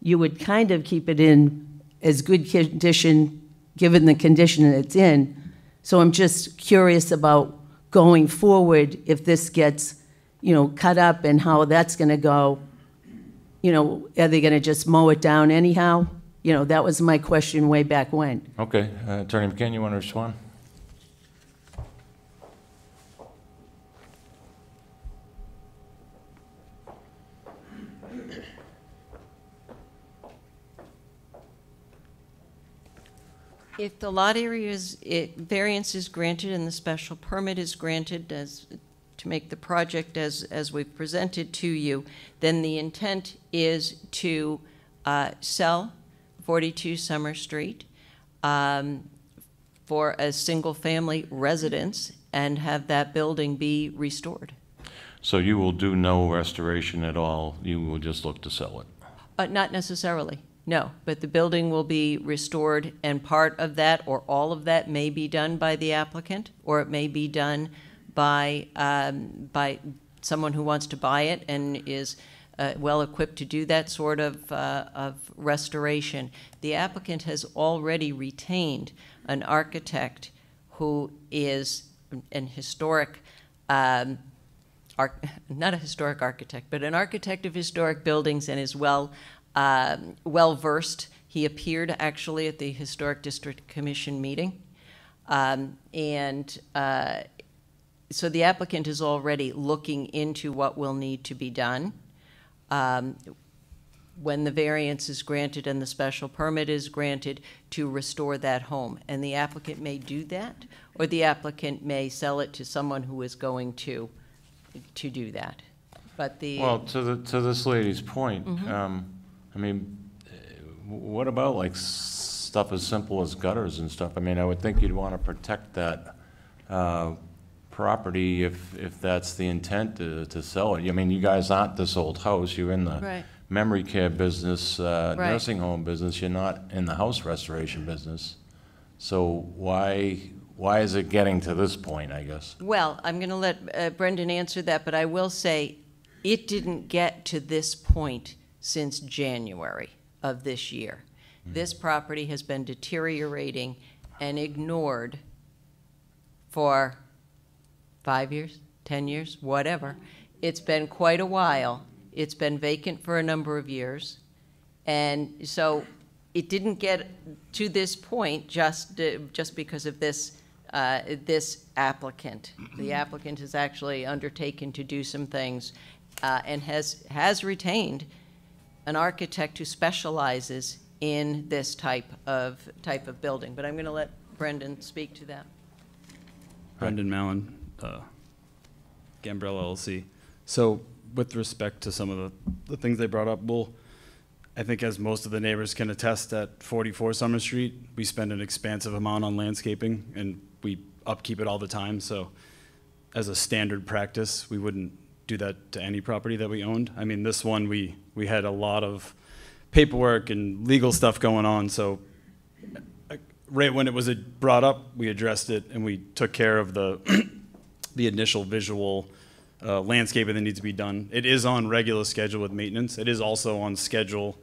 you would kind of keep it in as good condition, given the condition it's in. So I'm just curious about going forward, if this gets, you know, cut up and how that's going to go. You know, are they going to just mow it down anyhow? You know, that was my question way back when. Okay, uh, Attorney McCann, you want to respond? If the lot area is, it, variance is granted and the special permit is granted as, to make the project as, as we've presented to you, then the intent is to, uh, sell forty-two Summer Street, um, for a single-family residence and have that building be restored. So you will do no restoration at all, you will just look to sell it? Uh, not necessarily, no, but the building will be restored, and part of that, or all of that, may be done by the applicant, or it may be done by, um, by someone who wants to buy it and is uh, well-equipped to do that sort of, uh, of restoration. The applicant has already retained an architect who is an historic, um, not a historic architect, but an architect of historic buildings and is well, um, well-versed. He appeared actually at the Historic District Commission meeting. Um, And uh, so the applicant is already looking into what will need to be done. Um, When the variance is granted and the special permit is granted to restore that home. And the applicant may do that, or the applicant may sell it to someone who is going to, to do that. But the. Well, to the, to this lady's point, Mhm. um, I mean, what about like stuff as simple as gutters and stuff? I mean, I would think you'd want to protect that, uh, property if, if that's the intent to, to sell it. I mean, you guys aren't this old house, you're in the Right. memory care business, uh, Right. nursing home business, you're not in the house restoration business. So why, why is it getting to this point, I guess? Well, I'm going to let uh, Brendan answer that, but I will say, it didn't get to this point since January of this year. This property has been deteriorating and ignored for five years, 10 years, whatever. It's been quite a while. It's been vacant for a number of years. And so it didn't get to this point just, uh, just because of this, uh, this applicant. The applicant has actually undertaken to do some things uh, and has, has retained an architect who specializes in this type of, type of building. But I'm going to let Brendan speak to that. Brendan Mallon, uh, LLC. So with respect to some of the, the things they brought up, we'll, I think as most of the neighbors can attest, at 44 Summer Street, we spend an expansive amount on landscaping, and we upkeep it all the time, so as a standard practice, we wouldn't do that to any property that we owned. I mean, this one, we, we had a lot of paperwork and legal stuff going on, so uh, right when it was brought up, we addressed it, and we took care of the, the initial visual uh, landscaping that needs to be done. It is on regular schedule with maintenance. It is also on schedule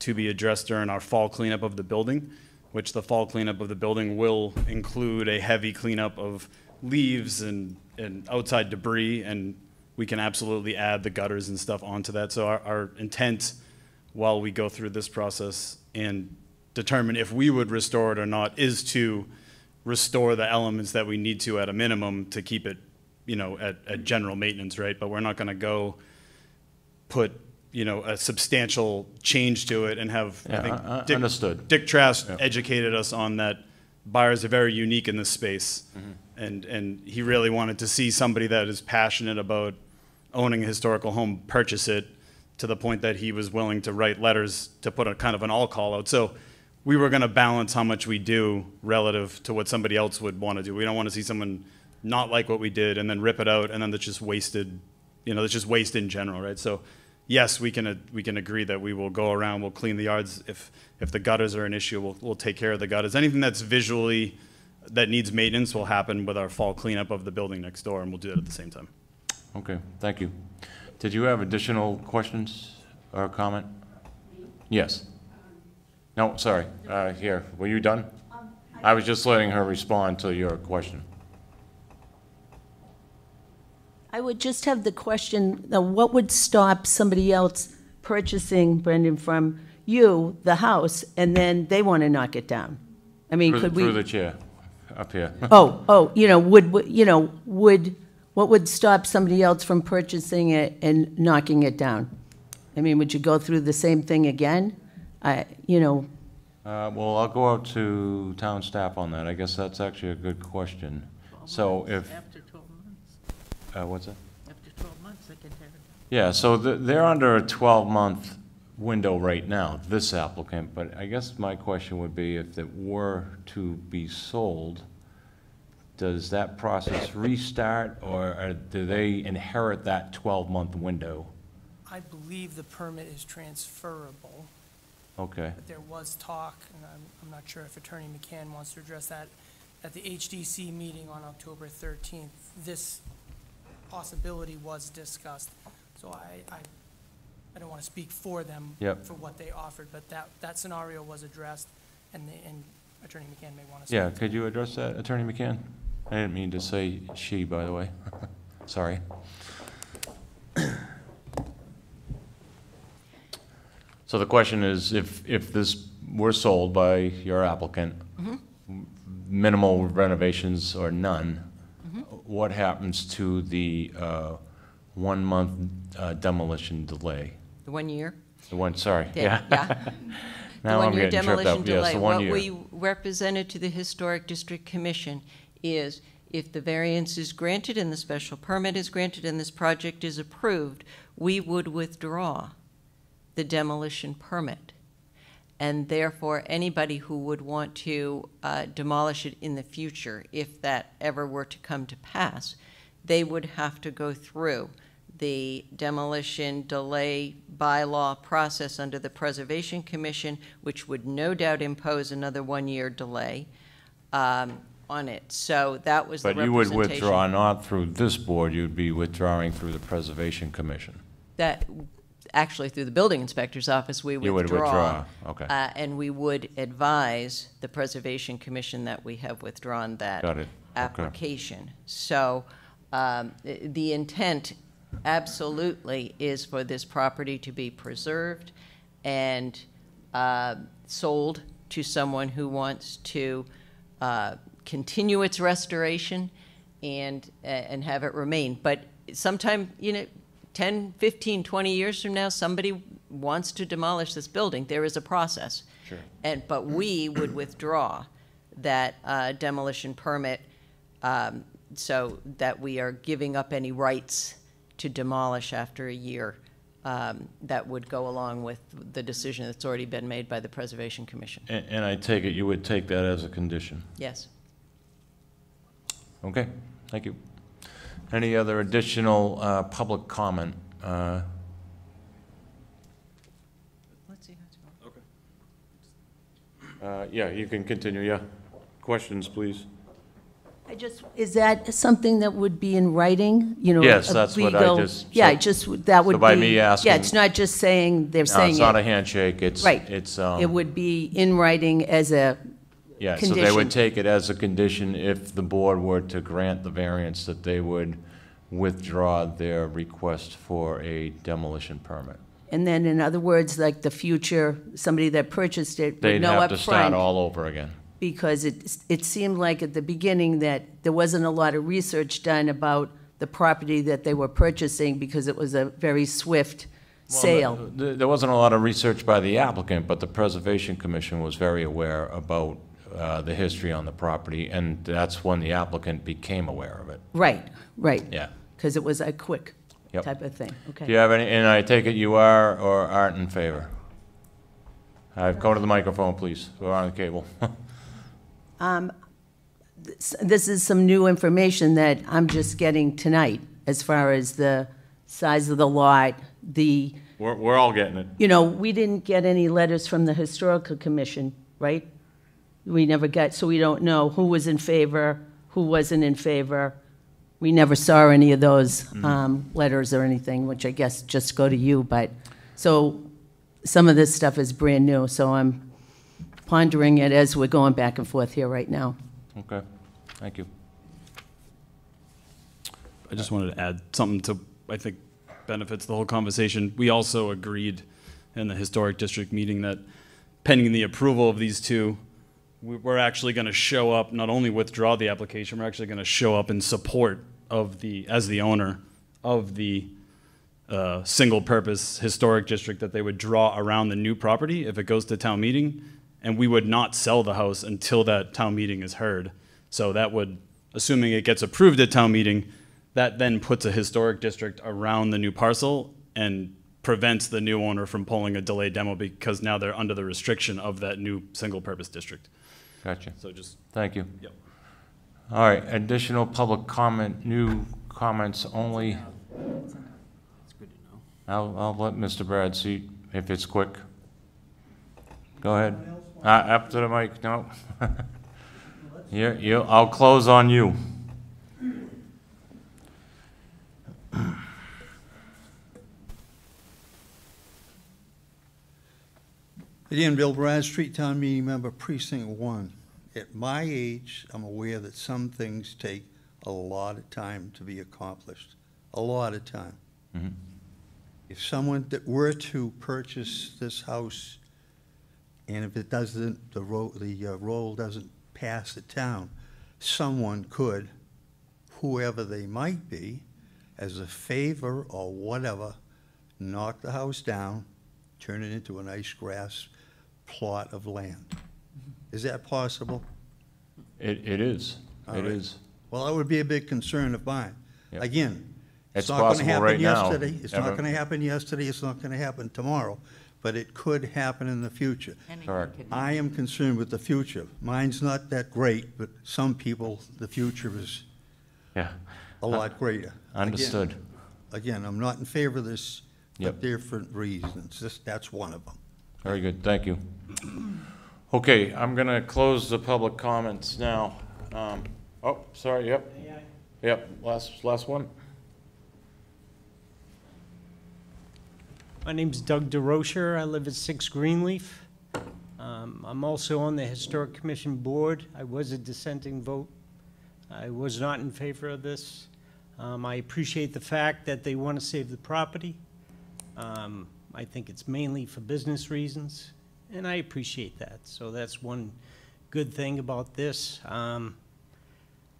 to be addressed during our fall cleanup of the building, which the fall cleanup of the building will include a heavy cleanup of leaves and, and outside debris, and we can absolutely add the gutters and stuff onto that. So our, our intent while we go through this process and determine if we would restore it or not is to restore the elements that we need to at a minimum to keep it you know, at, at general maintenance, right? But we're not gonna go put, you know, a substantial change to it and have, I think. uh, uh, Dick- understood. Dick Trask Yeah. educated us on that buyers are very unique in this space. Mm-hmm. And, and he really wanted to see somebody that is passionate about owning a historical home purchase it to the point that he was willing to write letters to put a kind of an all call out. So we were gonna balance how much we do relative to what somebody else would wanna do. We don't wanna see someone not like what we did and then rip it out and then that's just wasted, you know, that's just waste in general, right? So yes, we can, uh, we can agree that we will go around, we'll clean the yards. If, if the gutters are an issue, we'll, we'll take care of the gutters. Anything that's visually, that needs maintenance will happen with our fall cleanup of the building next door and we'll do that at the same time. Okay, thank you. Did you have additional questions or comment? Yes. No, sorry, uh, here, were you done? I was just letting her respond to your question. I would just have the question, now, what would stop somebody else purchasing, Brendan, from you, the house, and then they want to knock it down? I mean, Through could we? through the chair, up here. Oh, oh, you know, would, would- you know, would, what would stop somebody else from purchasing it and knocking it down? I mean, would you go through the same thing again? I, you know, Uh, Well, I'll go out to town staff on that. I guess that's actually a good question. So if, After 12 months, uh, what's that? after 12 months, they can tear it down. Yeah, so th- they're under a 12-month window right now, this applicant, but I guess my question would be if it were to be sold, does that process restart, or uh, do they inherit that 12-month window? I believe the permit is transferable, Okay, but there was talk, and I'm, I'm not sure if Attorney McCann wants to address that. At the HDC meeting on October 13th, this possibility was discussed. So I, I, I don't want to speak for them Yep. for what they offered, but that, that scenario was addressed, and, the- and Attorney McCann may want to yeah, could you address that, Attorney McCann? I didn't mean to say she, by the way. Sorry. So the question is, if, if this were sold by your applicant, mm-hmm. minimal renovations or none, what happens to the uh, one-month uh, demolition delay? The one year? The one, sorry, Yeah, yeah. yeah. The Now I'm one-year getting tripped demolition up. Yes, delay. the one What year. we represented to the Historic District Commission is if the variance is granted and the special permit is granted and this project is approved, we would withdraw the demolition permit. And therefore, anybody who would want to uh, demolish it in the future, if that ever were to come to pass, they would have to go through the demolition delay bylaw process under the Preservation Commission, which would no doubt impose another one-year delay um, on it. So that was the But you would representation. withdraw not through this board, you'd be withdrawing through the Preservation Commission. That, actually, through the building inspector's office, we You would withdraw. okay. uh, And we would advise the Preservation Commission that we have withdrawn that Got it, okay. application. So um, the the intent absolutely is for this property to be preserved and uh, sold to someone who wants to uh, continue its restoration and, and have it remain. But sometime, you know, 10, 15, 20 years from now, somebody wants to demolish this building, there is a process. Sure. And, but we would withdraw that uh, demolition permit, um, so that we are giving up any rights to demolish after a year. um, That would go along with the decision that's already been made by the Preservation Commission. And, and I take it you would take that as a condition? Yes. Okay, thank you. Any other additional uh, public comment? Uh, Let's see how it's going. uh, Yeah, you can continue, yeah. Questions, please. I just, is that something that would be in writing, you know? Yes, a that's what I legal- just- Yeah, so- just, that would so be. by me asking- Yeah, it's not just saying, they're No, saying it's not a it. handshake, it's, Right. it's, um, It would be in writing as a, yeah, so they condition. would take it as a condition if the board were to grant the variance, that they would withdraw their request for a demolition permit. and then in other words, like the future, somebody that purchased it would They'd know have to start upfront. all over again. Because it, it seemed like at the beginning that there wasn't a lot of research done about the property that they were purchasing because it was a very swift sale. There wasn't a lot of research by the applicant, but the Preservation Commission was very aware about uh, the history on the property, and that's when the applicant became aware of it. Right, right. Yeah. Because it was a quick Yep. type of thing, okay. Do you have any, and I take it you are or aren't in favor? I've Go to the microphone, please. We're on the cable. Um, this- This is some new information that I'm just getting tonight, as far as the size of the lot, the, We're, we're all getting it. you know, we didn't get any letters from the Historical Commission, right? We never got, so we don't know who was in favor, who wasn't in favor. We never saw any of those um, letters or anything, which I guess just go to you, but, so some of this stuff is brand new, so I'm pondering it as we're going back and forth here right now. Okay, thank you. I just wanted to add something to, I think, benefits the whole conversation. We also agreed in the historic district meeting that pending the approval of these two, we- we're actually going to show up, not only withdraw the application, we're actually going to show up in support of the, as the owner of the uh, single-purpose historic district that they would draw around the new property if it goes to town meeting, and we would not sell the house until that town meeting is heard. So that would, assuming it gets approved at town meeting, that then puts a historic district around the new parcel and prevents the new owner from pulling a delayed demo because now they're under the restriction of that new single-purpose district. Gotcha. So just, Thank you. Yep. All right, additional public comment, new comments only. I'll, I'll let Mr. Brad see if it's quick. Go ahead. Uh, up to the mic, no. You, you, I'll close on you. Again, Bill Bradstreet, Town Meeting Member, Precinct One. At my age, I'm aware that some things take a lot of time to be accomplished, a lot of time. Mhm. If someone that were to purchase this house, and if it doesn't, the roll, the uh, roll doesn't pass the town, someone could, whoever they might be, as a favor or whatever, knock the house down, turn it into a nice grass plot of land. Is that possible? It, it is, All it right. is. Well, that would be a big concern of mine. Yep. Again, It's it's not gonna possible right happen now. yesterday, it's Ever- not gonna happen yesterday, it's not gonna happen tomorrow, but it could happen in the future. Correct. I am concerned with the future. Mine's not that great, but some people, the future is Yeah, a lot greater. Again- understood. Again, I'm not in favor of this, Yep. but different reasons. This, that's one of them. Very good, thank you. Okay, I'm gonna close the public comments now. Um, oh, sorry, yep. Yep, last, last one. My name's Doug DeRocher. I live at 6 Greenleaf. Um, I'm also on the Historic Commission Board. I was a dissenting vote. I was not in favor of this. Um, I appreciate the fact that they want to save the property. Um, I think it's mainly for business reasons, and I appreciate that. So that's one good thing about this. Um,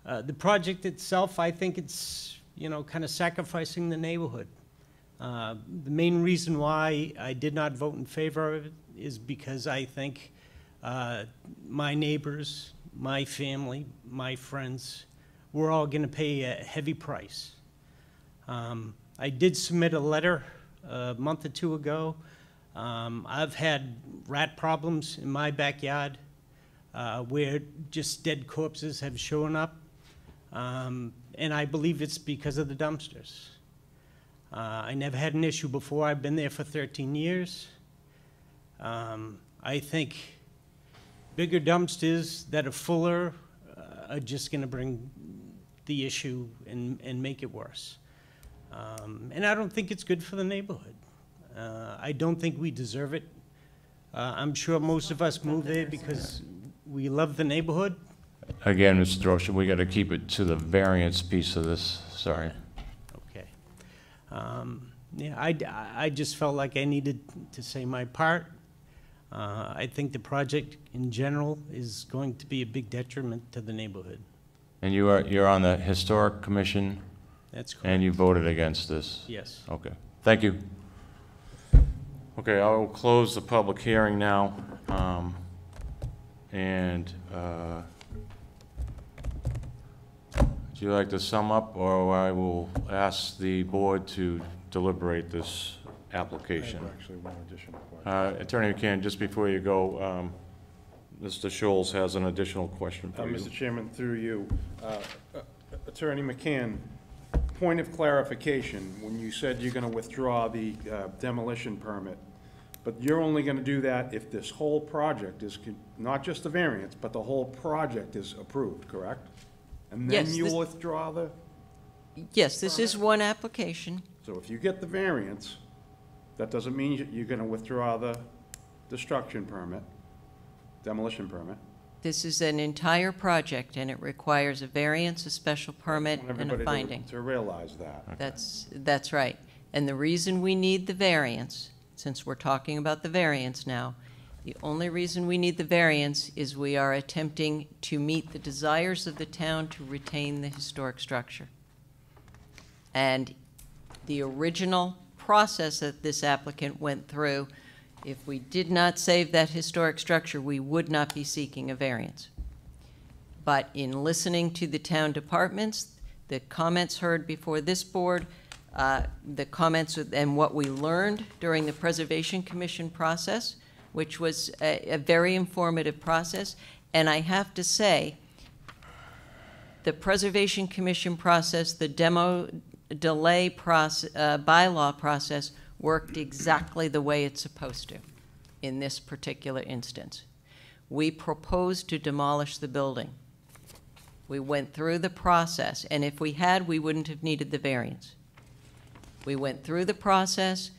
uh, The project itself, I think it's, you know, kind of sacrificing the neighborhood. Uh, The main reason why I did not vote in favor of it is because I think uh, my neighbors, my family, my friends, we're all going to pay a heavy price. Um, I did submit a letter a month or two ago. Um, I've had rat problems in my backyard uh, where just dead corpses have shown up. Um, And I believe it's because of the dumpsters. Uh, I never had an issue before. I've been there for 13 years. Um, I think bigger dumpsters that are fuller uh, are just going to bring the issue and, and make it worse. Um, And I don't think it's good for the neighborhood. Uh, I don't think we deserve it. Uh, I'm sure most of us move there because we love the neighborhood. Again, Mr. Rocha, we got to keep it to the variance piece of this, sorry. Okay. Um, Yeah, I, I just felt like I needed to say my part. Uh, I think the project in general is going to be a big detriment to the neighborhood. And you are, you're on the Historic Commission, That's correct. and you voted against this? Yes. Okay, thank you. Okay, I will close the public hearing now. um, And uh, would you like to sum up, or I will ask the board to deliberate this application? Actually, one additional question. Uh, Attorney McCann, just before you go, um, Mr. Scholes has an additional question Uh, for you. Mr. Chairman, through you, uh, uh, Attorney McCann, point of clarification, when you said you're going to withdraw the uh, demolition permit, but you're only going to do that if this whole project is, con- not just the variance, but the whole project is approved, correct? And then Yes, you this- withdraw the, Yes, this is one application. so if you get the variance, that doesn't mean you- you're going to withdraw the destruction permit, demolition permit. This is an entire project, and it requires a variance, a special permit, Want and a to- finding. To realize that. That's, that's right. And the reason we need the variance, since we're talking about the variance now, the only reason we need the variance is we are attempting to meet the desires of the town to retain the historic structure. And the original process that this applicant went through, if we did not save that historic structure, we would not be seeking a variance. But in listening to the town departments, the comments heard before this board, uh, the comments and what we learned during the Preservation Commission process, which was a, a very informative process. And I have to say, the Preservation Commission process, the demo delay process, uh, bylaw process worked exactly the way it's supposed to in this particular instance. We proposed to demolish the building. We went through the process, and if we had, we wouldn't have needed the variance. We went through the process,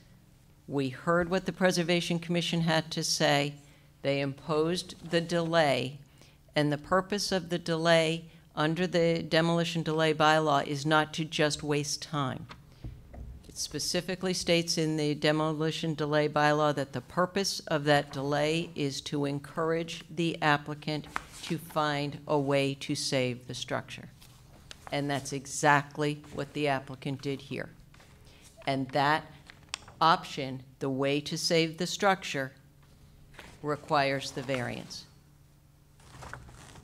we heard what the Preservation Commission had to say, they imposed the delay, and the purpose of the delay under the demolition delay bylaw is not to just waste time. Specifically states in the demolition delay bylaw that the purpose of that delay is to encourage the applicant to find a way to save the structure. And that's exactly what the applicant did here. And that option, the way to save the structure, requires the variance.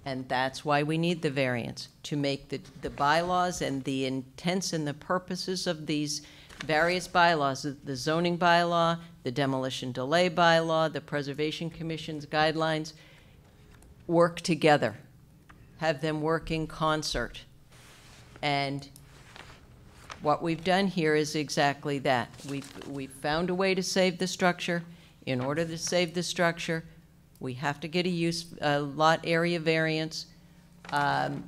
And that's why we need the variance, to make the, the bylaws and the intents and the purposes of these various bylaws, the zoning bylaw, the demolition delay bylaw, the Preservation Commission's guidelines, work together, have them work in concert. And what we've done here is exactly that. We've, we've found a way to save the structure. In order to save the structure, we have to get a use, a lot area variance. Um,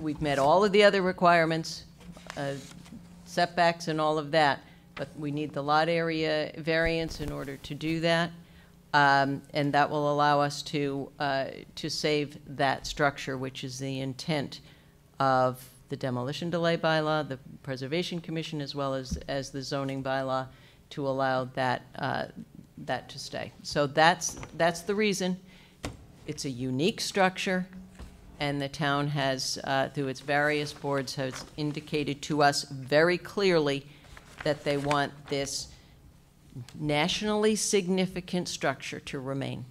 We've met all of the other requirements, uh, setbacks and all of that, but we need the lot area variance in order to do that. Um, And that will allow us to, uh, to save that structure, which is the intent of the demolition delay bylaw, the Preservation Commission, as well as, as the zoning bylaw, to allow that, uh, that to stay. So that's, that's the reason. It's a unique structure, and the town has, uh, through its various boards, has indicated to us very clearly that they want this nationally significant structure to remain.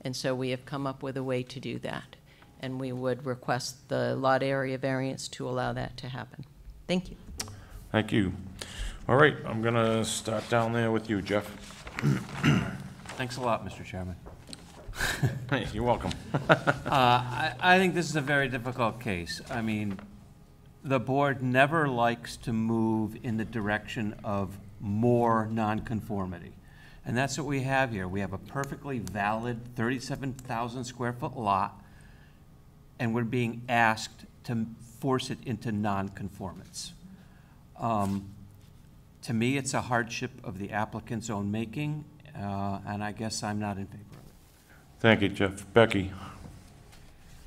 And so we have come up with a way to do that. And we would request the lot area variance to allow that to happen. Thank you. Thank you. All right, I'm gonna start down there with you, Jeff. Thanks a lot, Mr. Chairman. You're welcome. Uh, I, I think this is a very difficult case. I mean, the board never likes to move in the direction of more nonconformity. And that's what we have here. We have a perfectly valid thirty-seven thousand square foot lot, and we're being asked to force it into nonconformance. Um, To me, it's a hardship of the applicant's own making, uh, and I guess I'm not in favor. Thank you, Jeff. Becky?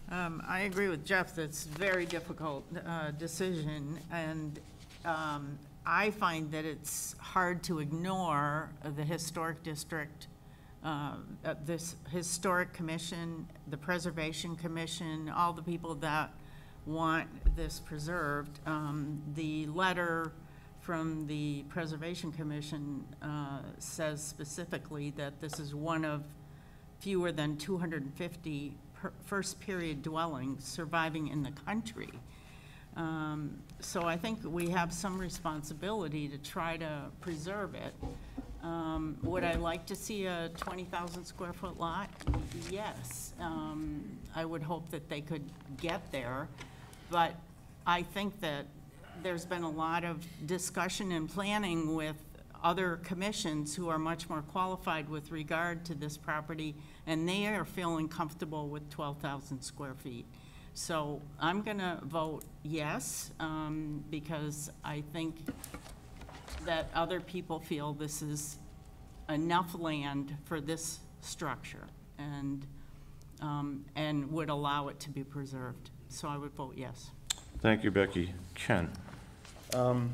Um, I agree with Jeff, that's a very difficult, uh, decision, and, um, I find that it's hard to ignore the historic district, uh, this historic commission, the preservation commission, all the people that want this preserved. Um, the letter from the Preservation Commission, uh, says specifically that this is one of fewer than 250 per- first-period dwellings surviving in the country. Um, So I think we have some responsibility to try to preserve it. Um, Would I like to see a 20,000 square foot lot? Yes. Um, I would hope that they could get there, but I think that there's been a lot of discussion and planning with other commissions who are much more qualified with regard to this property, and they are feeling comfortable with 12,000 square feet. So I'm going to vote yes, um, because I think that other people feel this is enough land for this structure and, um, and would allow it to be preserved. So I would vote yes. Thank you, Becky. Ken? Um,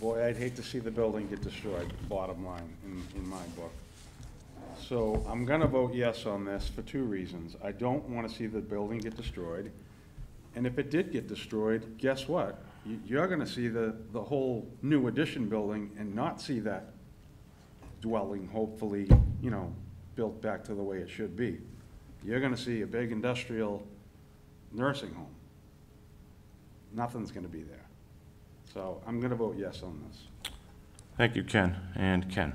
Boy, I'd hate to see the building get destroyed, bottom line, in, in my book. So I'm gonna vote yes on this for two reasons. I don't wanna see the building get destroyed. And if it did get destroyed, guess what? You- You're gonna see the, the whole new addition building and not see that dwelling, hopefully, you know, built back to the way it should be. You're gonna see a big industrial nursing home. Nothing's gonna be there. So I'm gonna vote yes on this. Thank you, Ken. And Ken?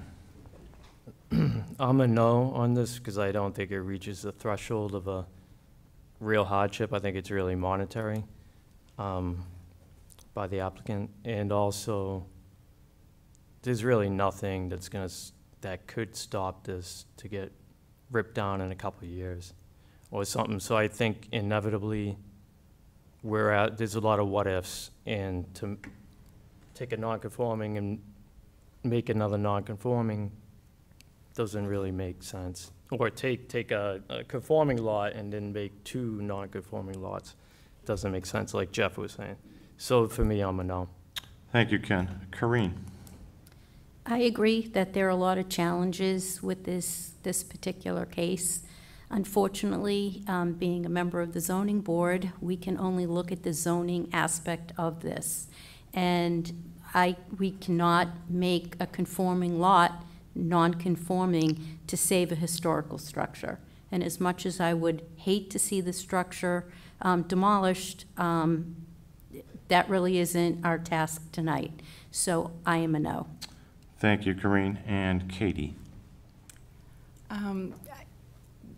I'm a no on this because I don't think it reaches the threshold of a real hardship. I think it's really monetary um, by the applicant. And also, there's really nothing that's gonna, s- that could stop this to get ripped down in a couple of years or something. So I think inevitably, we're at, there's a lot of what-ifs. And to take a non-conforming and make another non-conforming doesn't really make sense. Or take, take a, a conforming lot and then make two non-conforming lots. Doesn't make sense, like Jeff was saying. So for me, I'm a no. Thank you, Ken. Karine? I agree that there are a lot of challenges with this, this particular case. Unfortunately, um, being a member of the zoning board, we can only look at the zoning aspect of this. And I, we cannot make a conforming lot non-conforming to save a historical structure. And as much as I would hate to see the structure um, demolished, um, that really isn't our task tonight. So I am a no. Thank you, Karine. And Katie? Um,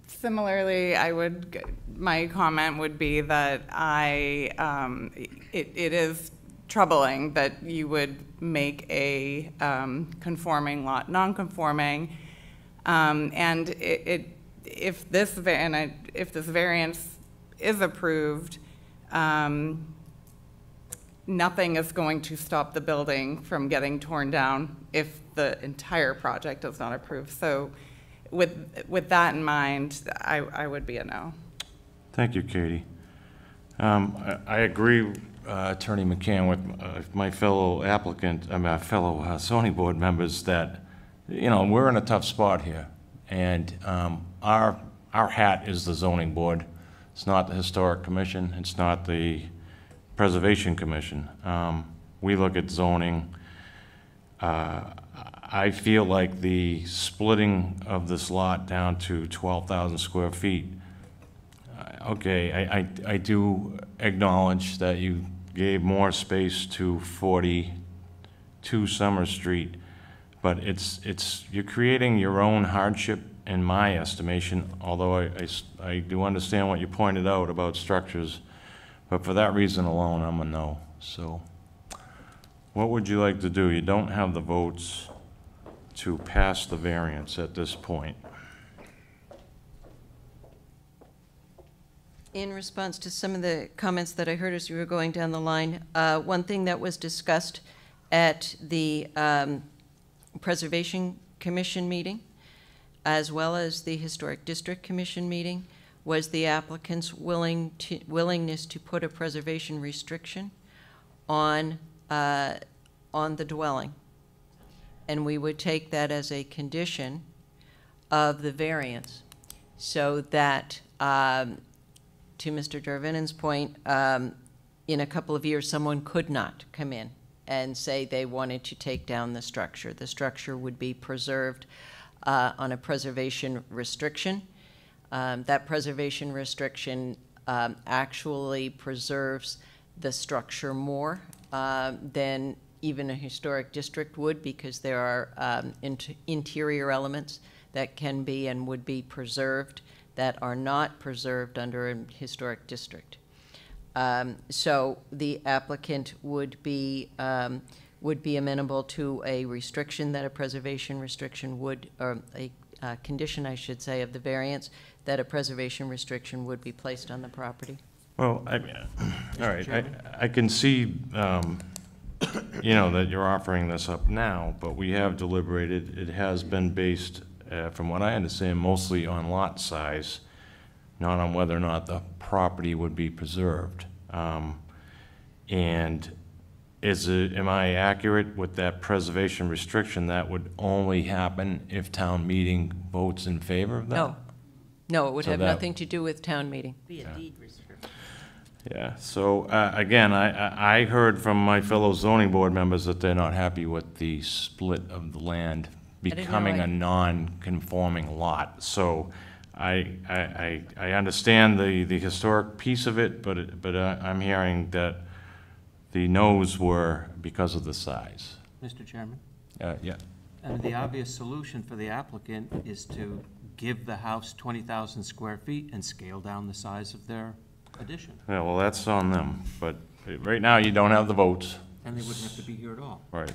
Similarly, I would, my comment would be that I, um, it, it is troubling that you would make a um, conforming lot non-conforming. Um, And it, it- if this, and I, if this variance is approved, um, nothing is going to stop the building from getting torn down if the entire project is not approved. So with, with that in mind, I, I would be a no. Thank you, Katie. Um, I I agree, uh, Attorney McCann, with uh, my fellow applicant, uh, my fellow uh, zoning board members, that, you know, we're in a tough spot here. And um, our, our hat is the zoning board. It's not the Historic Commission, it's not the Preservation Commission. Um, We look at zoning uh, I feel like the splitting of this lot down to 12,000 square feet, uh, okay, I, I, I do acknowledge that you gave more space to 42 Summer Street, but it's, it's, you're creating your own hardship in my estimation, although I I do understand what you pointed out about structures, but for that reason alone, I'm a no, so. What would you like to do? You don't have the votes to pass the variance at this point. In response to some of the comments that I heard as we were going down the line, uh, one thing that was discussed at the um, Preservation Commission meeting, as well as the Historic District Commission meeting, was the applicant's willing to, willingness to put a preservation restriction on, uh, on the dwelling. And we would take that as a condition of the variance, so that, um, to Mr. Dervinin's point, um, in a couple of years, someone could not come in and say they wanted to take down the structure. The structure would be preserved uh, on a preservation restriction. Um, That preservation restriction um, actually preserves the structure more um, than even a historic district would, because there are um, int- interior elements that can be and would be preserved that are not preserved under a historic district. Um, So the applicant would be, um, would be amenable to a restriction that a preservation restriction would, or a uh, condition, I should say, of the variance, that a preservation restriction would be placed on the property. Well, I, all right, I, I can see, um, you know, that you're offering this up now, but we have deliberated. It has been based, uh, from what I understand, mostly on lot size, not on whether or not the property would be preserved. Um, And is it, am I accurate with that preservation restriction? That would only happen if town meeting votes in favor of that? No, no, it would So have that- nothing to do with town meeting. Be a deed restriction. Yeah, so, uh, again, I, I- I heard from my fellow zoning board members that they're not happy with the split of the land didn't know becoming I- a non-conforming lot. So I, I, I I understand the, the historic piece of it, but, it- but I- I'm hearing that the no's were because of the size. Mr. Chairman? Uh, Yeah, And the obvious solution for the applicant is to give the house 20,000 square feet and scale down the size of their addition. yeah, well, that's on them, but right now you don't have the votes. And they wouldn't have to be here at all. Right,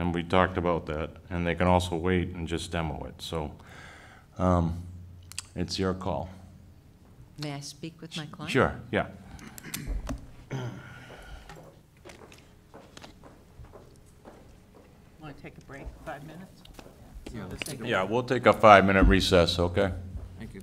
and we talked about that, and they can also wait and just demo it, so, um, it's your call. May I speak with my client? Sure, yeah. Want to take a break, five minutes? Yeah, let's take a- Yeah, we'll take a five-minute recess, okay? Thank you.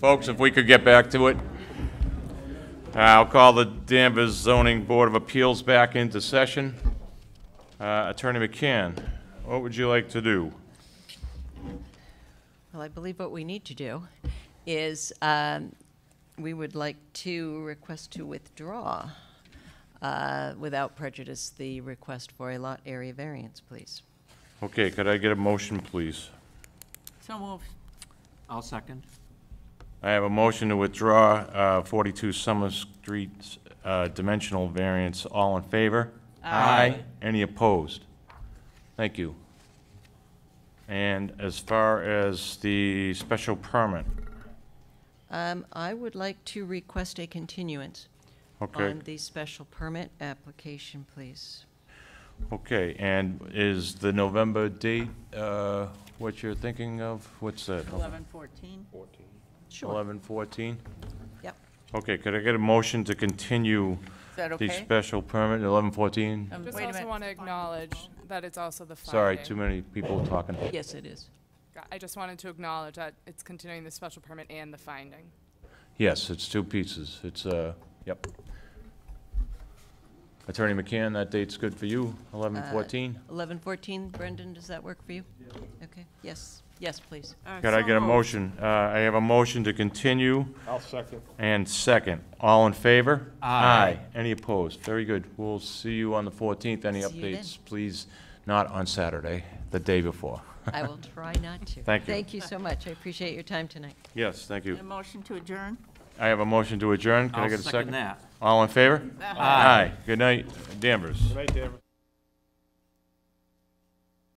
Folks, if we could get back to it. Uh, I'll call the Danvers Zoning Board of Appeals back into session. Uh, Attorney McCann, what would you like to do? Well, I believe what we need to do is, um, we would like to request to withdraw, uh, without prejudice, the request for a lot area variance, please. Okay, could I get a motion, please? So moved. I'll second. I have a motion to withdraw uh, 42 Summer Street uh, dimensional variance. All in favor? Aye. Any opposed? Thank you. And as far as the special permit, Um, I would like to request a continuance Okay. on the special permit application, please. okay, and is the November date uh, what you're thinking of? What's that? Eleven fourteen? Sure. 11/14? Yep. Okay, could I get a motion to continue Is that the okay? special permit, 11/14? Um, Just wait a also minute. want to acknowledge that it's also the finding. Sorry, too many people talking. Yes, it is. I just wanted to acknowledge that it's continuing the special permit and the finding. Yes, it's two pieces. It's, uh, yep. Attorney McCann, that date's good for you, 11/14? Eleven fourteen, Brendan, does that work for you? Okay, yes, yes, please. Uh, Could I get a motion? Uh, I have a motion to continue I'll second. and second. All in favor? Aye. Any opposed? Very good. We'll see you on the 14th. Any See you then. updates? Please, not on Saturday, the day before. I will try not to. Thank you. Thank you so much. I appreciate your time tonight. Yes, thank you. A motion to adjourn? I have a motion to adjourn. Can I I'll get a second second? that. All in favor? Aye. Good night, Danvers. Good night, David.